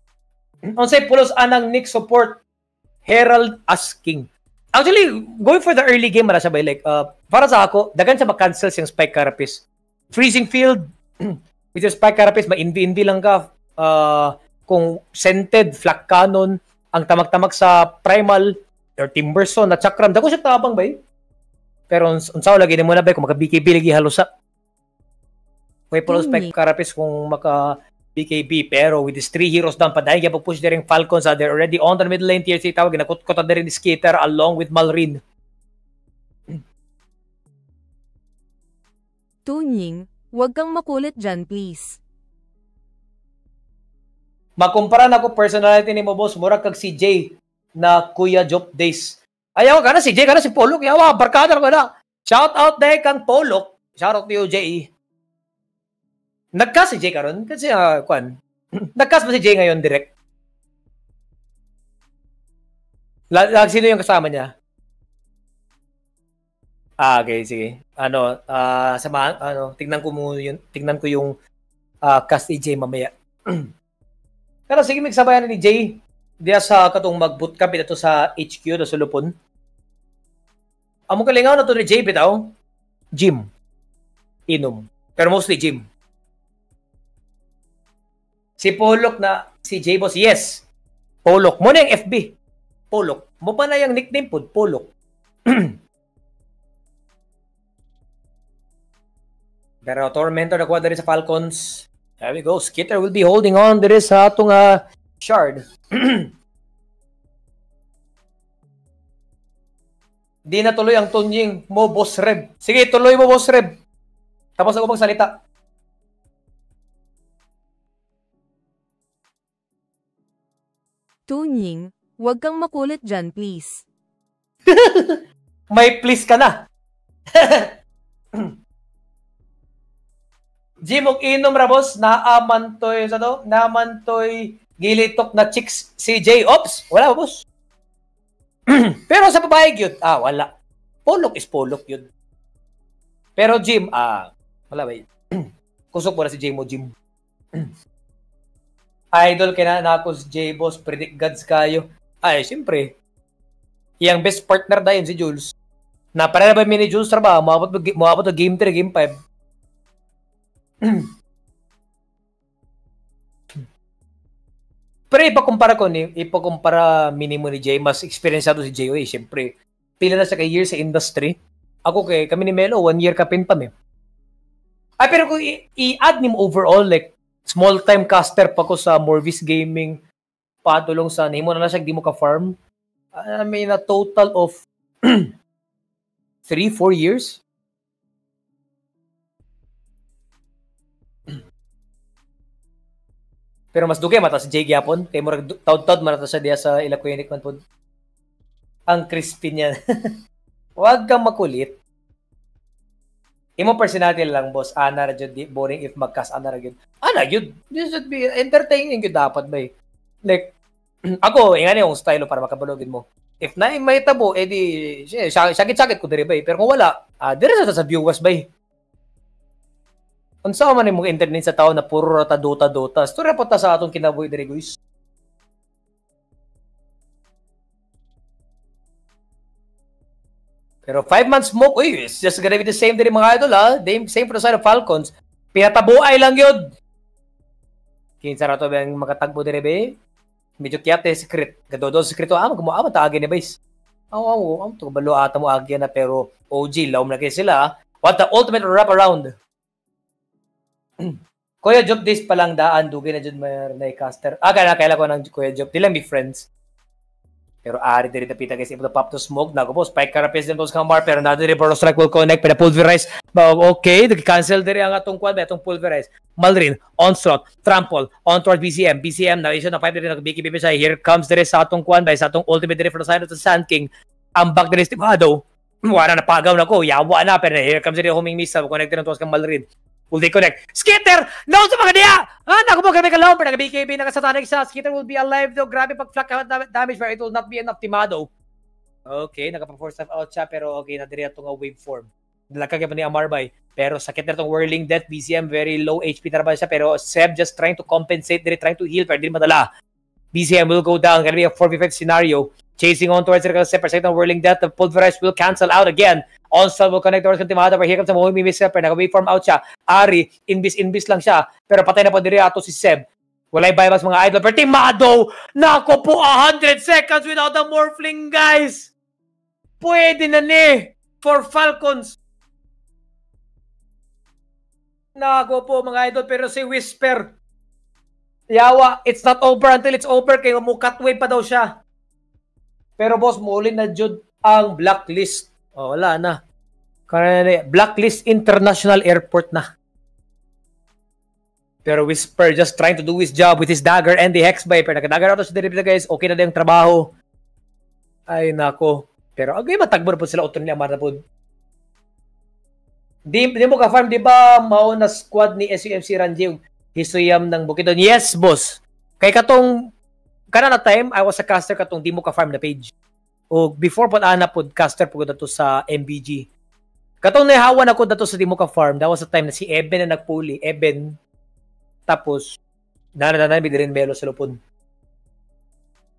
On say pulos anang Nick support, Herald asking. Actually, going for the early game mara sabay like uh, para sa ako, dagan sa ma-cancel siyang spike carapace. Freezing field, With your spike carapace, ma-envy-envy lang ka. Uh, kung scented, flak cannon, ang tamag-tamag sa primal, or timberson, at chakram, dako siya tabang ba eh? Pero unsa lagi mo na ba kung maka BKB lagi halos sa May polo spike carapace kung maka BKB pero with these three heroes down padayon kaya push din Falcons uh, they're already on the middle lane tier 3 tawag ginakot-kota din ni Skater along with Malrin. Tunying, huwag kang makulit dyan, please. Makumpara na ko personality ni mo, boss. Murag kag si Jay na Kuya Job Days. Ayaw ka na si Jay, ka na si Polok. Yawa, barkada ko na. Shout out day kang Polok. Shout out to you, Jay. Nagka si Jay karon kasi uh, kwan. Nagkas ba si Jay ngayon direct? Lag sino yung kasama niya? Ah, okay, sige. Ano, uh, sama, ano, tingnan ko mo yun, tingnan ko yung uh, cast Jay mamaya. Pero sige, magsabayan ni Jay. Diya sa katong mag-bootcamp ito sa HQ na sa Lupon. Amo kalingaw na to ni Jay bitaw. Gym. Inom. Pero mostly gym. Si Polok na, si J Boss, yes. Polok. Mo yung FB. Polok. Mo pa na yung nickname po, Polok. Pero Tormentor nakuha na rin sa Falcons. There we go. Skitter will be holding on there sa atong uh, shard. Di na tuloy ang tunying mo, Boss Reb. Sige, tuloy mo, Boss Reb. Tapos ako magsalita. Tunying, huwag kang makulit dyan, please. May please ka na. Jimog inom ra boss, naaman toy sa to, naaman toy gilitok na chicks si J Ops. Wala boss. Pero sa babae gyud, ah wala. Polok is polok yun. Pero Jim, ah wala ba yun? Kusok mo na si J mo, Jim. Idol kina na ako si J Boss, predict gods kayo. Ay, siyempre. Iyang best partner dayon si Jules. Na para ba mini Jules trabaho, moabot moabot game 3, game 5 Pero ipakumpara ko ni, ipakumpara minimo ni Jay, mas experiencado si Jay, eh, syempre. Pila na sa kay years sa industry. Ako kay, kami ni Melo, one year kapin pa me. Ay, pero kung i-add ni overall, like, small time caster pa ko sa Morvis Gaming, patulong sa name na na siya, ka-farm. I mean, a total of 3, 4 years. Pero mas dugay mata si Jay Gyapon. Kay murag taud-taud man sa diya sa ila kuyinik man pod. Ang crispy niya. Huwag kang makulit. Imo personality lang, boss. Ana ra jud boring if magkas ana ra gyud. Ana gyud. This should be entertaining gyud dapat bay. Like ako, ingani yung style para makabalogin mo. If na may tabo, edi sakit-sakit ko diri bay. Pero kung wala, ah, dire sa sa viewers bay. Unsa man imong internet sa tao na puro rata dota dota. Storya pa ta sa atong kinabuhi diri guys. Pero 5 months smoke, uy, it's just gonna be the same diri mga idol ha. Same, for the side of Falcons. Pinatabuay lang yun. Kinsa rato ba ang makatagbo diri be? Medyo kiyate secret. Gadodo secret ah, magmuama ta agi ni base. Aw aw, am to balo ata mo agi na pero OG law na kay sila. What the ultimate wrap around. Kuya Job this pa lang daan dugi na jud may na caster. Ah kana kaila ko ng Kuya Job. Dili be friends. Pero ari diri tapita guys to pop to smoke na po spike carapes din tos kamar pero na diri bro strike will connect pero pulverize. Okay, the cancel diri ang atong quad atong pulverize. Malrin, onslaught, trample, on toward BCM, BCM na issue na 5 diri nagbiki bibi siya. Here comes diri sa atong quad sa atong ultimate diri for the side of the Sand King. Ang back diri estimado. Wala na pagaw na ko, yawa na pero here comes diri homing missile connect din tos kang Malrin. Will they connect? Skitter! No sa mga niya! Ah, naku mo kami kalong. Pero BKB na kasatanik sa Skitter will be alive though. Grabe pag flak damage pero it will not be enough timado. Okay, nakapag-force stuff out siya pero okay, nadiri itong waveform. Dalakag pa ni Amarbay. Pero sakit na itong Whirling Death. BCM, very low HP na siya. Pero Seb just trying to compensate, diri trying to heal pero di madala. BCM will go down. Gonna be a 4v5 scenario. Chasing on towards Circle Sep. Second Whirling Death. The Pulverize will cancel out again. Onsal will connect towards Timada, pero here comes the Mohimi Missile, pero nag-waveform out siya. Ari, invis-invis lang siya, pero patay na pa diri ato si Seb. Walay buybacks mga idol. Pero Timado, nako po, 100 seconds without the Morphling, guys. Pwede na ni for Falcons. Nako po mga idol, pero si Whisper, Yawa, it's not over until it's over kay mo cutway pa daw siya. Pero boss, muli na jud ang blacklist. Oh, wala na. Blacklist international airport na. Pero Whisper just trying to do his job with his dagger and the hex viper. Nakadagger out sa derivative guys. Okay na din trabaho. Ay nako. Pero agay matagbo na po sila utron ni Amar na po. Di, di mo ka-farm, di ba mao na squad ni SUMC Ranjing hisuyam ng Bukidnon. Yes, boss. Kay katong kana na time I was a caster katong di ka farm na page. O before pod ana pod caster dato sa MBG. Katong nahawan ako dato sa di ka farm, that was the time na si Eben na nagpuli, Eben. Tapos nana na rin melo sa lupon.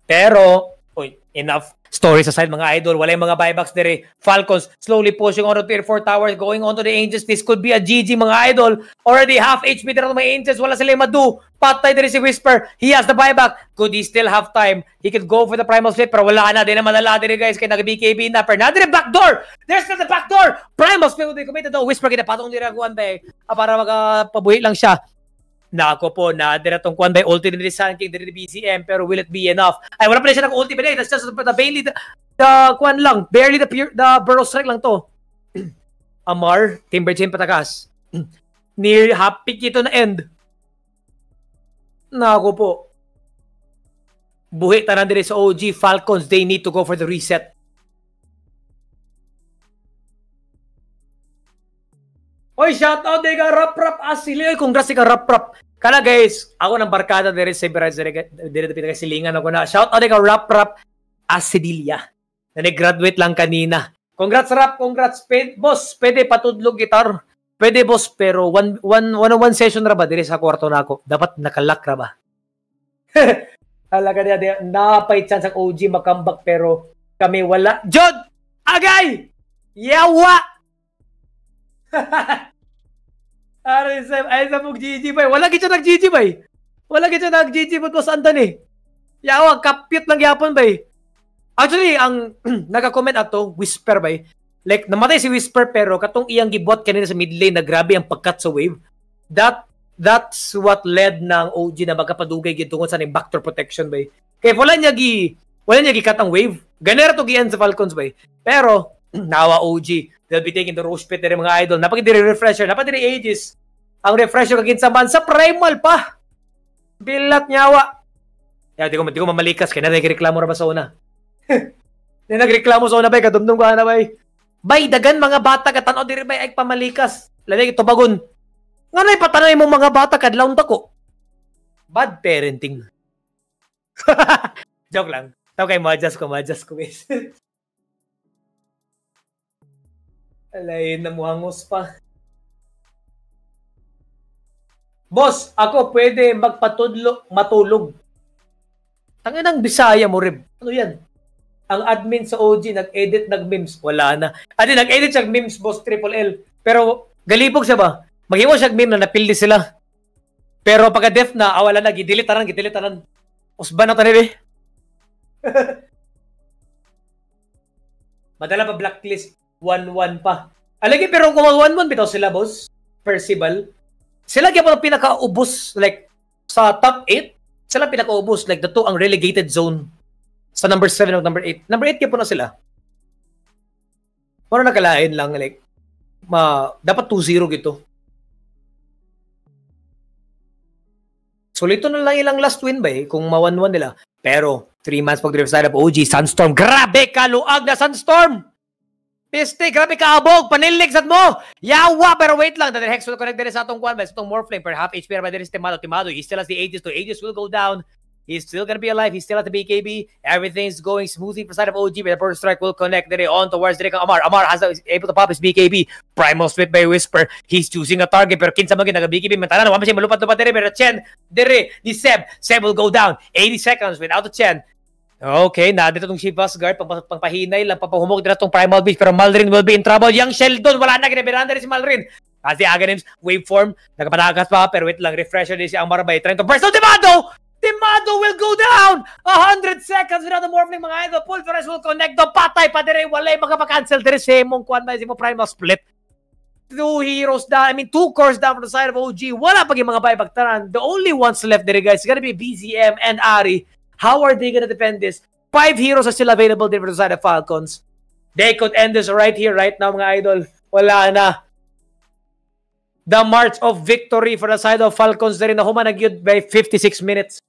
Pero, oy, enough stories aside mga idol, wala yung mga buybacks dire. Falcons slowly pushing on to tier 4 towers, going on to the Angels. This could be a GG mga idol. Already half HP dire mga Angels, wala sila madu. Patay dire si Whisper. He has the buyback. Could he still have time? He could go for the primal split, pero wala na. Di na malala dire guys, kay nag-BKB na. Pero na dire backdoor! There's still the backdoor! Primal split will be committed though. Whisper kita patong dire kuan ba ah, para makapabuhi lang siya. Nako po, na dira tong kuan by ulti ni Sun King diri BCM pero will it be enough? Ay wala pa siya nag ulti ba That's just the Bailey the, the kuan lang, barely the pure, the burrow strike lang to. Amar, Timber Chain patakas. Near happy kito na end. Nako po. Buhi tanan diri sa OG Falcons, they need to go for the reset. Oy, shout out din ka rap rap asili. Oy, congrats ka rap rap. Kana guys, ako ng barkada dire sa Emirates dire dire pita silingan ako na. Shout out din ka rap rap Asidilia. Na nag-graduate lang kanina. Congrats rap, congrats. Pwede, boss, pwede patudlog gitar. Pwede boss, pero one, one, one on one session ra ba dire sa kwarto na ako. Dapat nakalak ra ba? Talaga niya, napay chance ang OG makambak pero kami wala. Jod! Agay! Yawa! Aray, Sam, ay sa mong GG bay. Wala gid nag GG bay. Wala gid nag GG but was andan eh. Yawa, kapit lang yapon bay. Actually, ang naka-comment ato, Whisper bay. Like, namatay si Whisper pero katong iyang gibot kanina sa mid lane na grabe ang pagkat sa wave. That that's what led ng OG na magkapadugay gid sa ning backdoor protection bay. Kay wala niya gi wala niya gikat ang wave. Ganera to gian sa Falcons bay. Pero nawa OG They'll be taking the rose pit ng mga idol. Napagdiri refresher, napagdiri ages. Ang refresher kagin sa man sa primal pa. Bilat nyawa. Ya, di ko, di ko mamalikas. Kaya na nagreklamo ra ba sa una? Di nagreklamo sa una ba? Kadumdum ko na ba? Bay, dagan mga bata ka tanaw diri bay ay pamalikas. Lalay ito bagon. Nga na ipatanay mo mga bata kadlaw ko. Bad parenting. Joke lang. Tawag kayo, ma-adjust ko, ma-adjust ko, guys. Alay, namuhangos pa. Boss, ako pwede magpatudlo, matulog. Tangin ng Bisaya mo, Rib. Ano yan? Ang admin sa OG, nag-edit, nag-memes. Wala na. Adi, nag-edit siya memes, boss, triple L. Pero, galibog siya ba? Maghimo siya meme na napildi sila. Pero pagka death na, awala na, gidelete tanan, gidelete tanan. Usba na tanin eh. Madala pa blacklist. 1-1 pa. Alagi, pero kung 1-1 bitaw sila, boss, Percival, sila kaya pa pinakaubos, like, sa top 8, sila pinakaubos, like, the two ang relegated zone sa number 7 o number 8. Number 8 kaya po na sila. Para nakalain lang, like, ma, dapat 2-0 gito. So, lito na lang ilang last win ba eh, kung ma-1-1 nila. Pero, 3 months pag-drive side of OG, Sunstorm. Grabe, kaluag na Sunstorm! Piste, grabe ka abog, panilig sad mo. Yawa, pero wait lang, the Hex will connect din sa atong kwan, sa atong Morphling, per half HP by din si Timado. Timado, he still has the Aegis, to Aegis will go down. He's still gonna be alive. He's still at the BKB. Everything's going smoothly for side of OG, but the first strike will connect there on towards Direk Amar. Amar has is able to pop his BKB. Primal split by Whisper. He's choosing a target, pero kinsa magin naga BKB. Mantana na, siya malupat-lupat dire, pero Chen, dire, ni Seb. Seb will go down. 80 seconds without the Chen. Okay, na dito tong Chivas guard, pang, pangpahinay lang, papahumok din tong Primal Beast, pero Malrin will be in trouble. Young Sheldon, wala na, ginabiranda rin si Malrin. Kasi Aganims, waveform, nakapanagas pa, pero wait lang, refresher din si Amar Bay. Trying to burst out Timado! Timado will go down! 100 seconds without the morphling mga idol. Pulveres will connect the patay pa dire, walay makapakancel dire si Mong Kwan si mo Primal Split. Two heroes down, I mean, two cores down from the side of OG. Wala pa yung mga bayabagtaran. The only ones left there, guys, is gonna be BZM and Ari. How are they gonna defend this? Five heroes are still available there for the side of Falcons. They could end this right here, right now, mga idol. Wala na. The march of victory for the side of Falcons na rin na humanagyod by 56 minutes.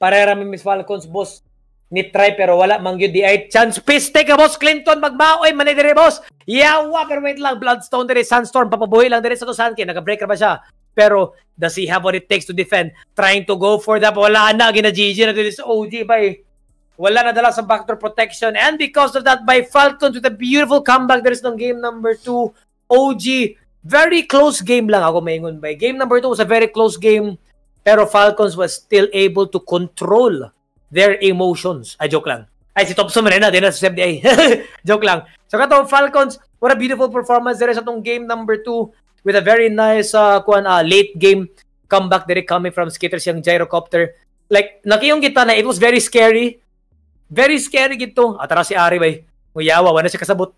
Parera mi Miss Falcons, boss. Ni try pero wala mangyod di ay chance. Piste ka, boss. Clinton, magmaoy. Mani dire, boss. Yawa, pero wait lang. Bloodstone dire. Sunstorm, papabuhay lang dire sa to Sanki. Naka-break ba siya? Pero does he have what it takes to defend? Trying to go for that. Wala na. Gina-GG na dito sa OG by wala na dala sa backdoor protection. And because of that, by Falcons with a beautiful comeback, there is no game number 2. OG, very close game lang ako maingon by. Game number 2 was a very close game. Pero Falcons was still able to control their emotions. Ay, joke lang. Ay, si Thompson rin na, din na sa CFDA. joke lang. So, kato, Falcons, what a beautiful performance there sa itong game number 2 with a very nice uh, kuan, uh, late game comeback there coming from Skitters yung gyrocopter. Like, nakiyong kita na, it was very scary. Very scary gito. Atara si Ari, bay. Muyawa, wala siya kasabot.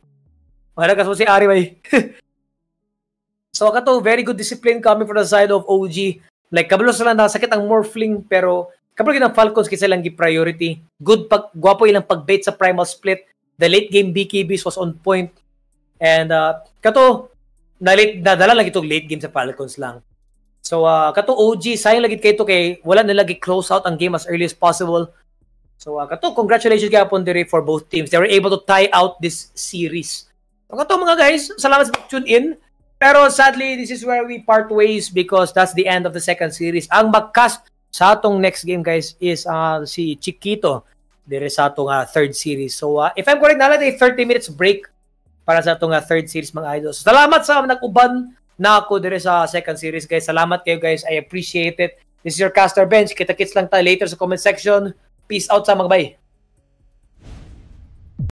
Wala kasabot si Ari, bay. so, kato, very good discipline coming from the side of OG. Like, kabalo sila sakit ang Morphling, pero kapag ng Falcons kasi lang priority. Good pag gwapo ilang pag-bait sa primal split. The late game BKBs was on point. And uh, kato na late nadala lang itong late game sa Falcons lang. So uh, kato OG sayang lagi kay to kay wala na lagi close out ang game as early as possible. So uh, kato congratulations gyapon dire for both teams. They were able to tie out this series. So kato mga guys, salamat sa tune in. Pero sadly, this is where we part ways because that's the end of the second series. Ang magcast sa atong next game, guys, is uh, si Chiquito dire sa atong uh, third series. So, uh, if I'm correct, nalalagay 30 minutes break para sa atong uh, third series, mga idols. So, salamat sa nag-uban na ako dire sa second series, guys. Salamat kayo, guys. I appreciate it. This is your caster bench. Kita-kits lang tayo later sa comment section. Peace out sa mga bay.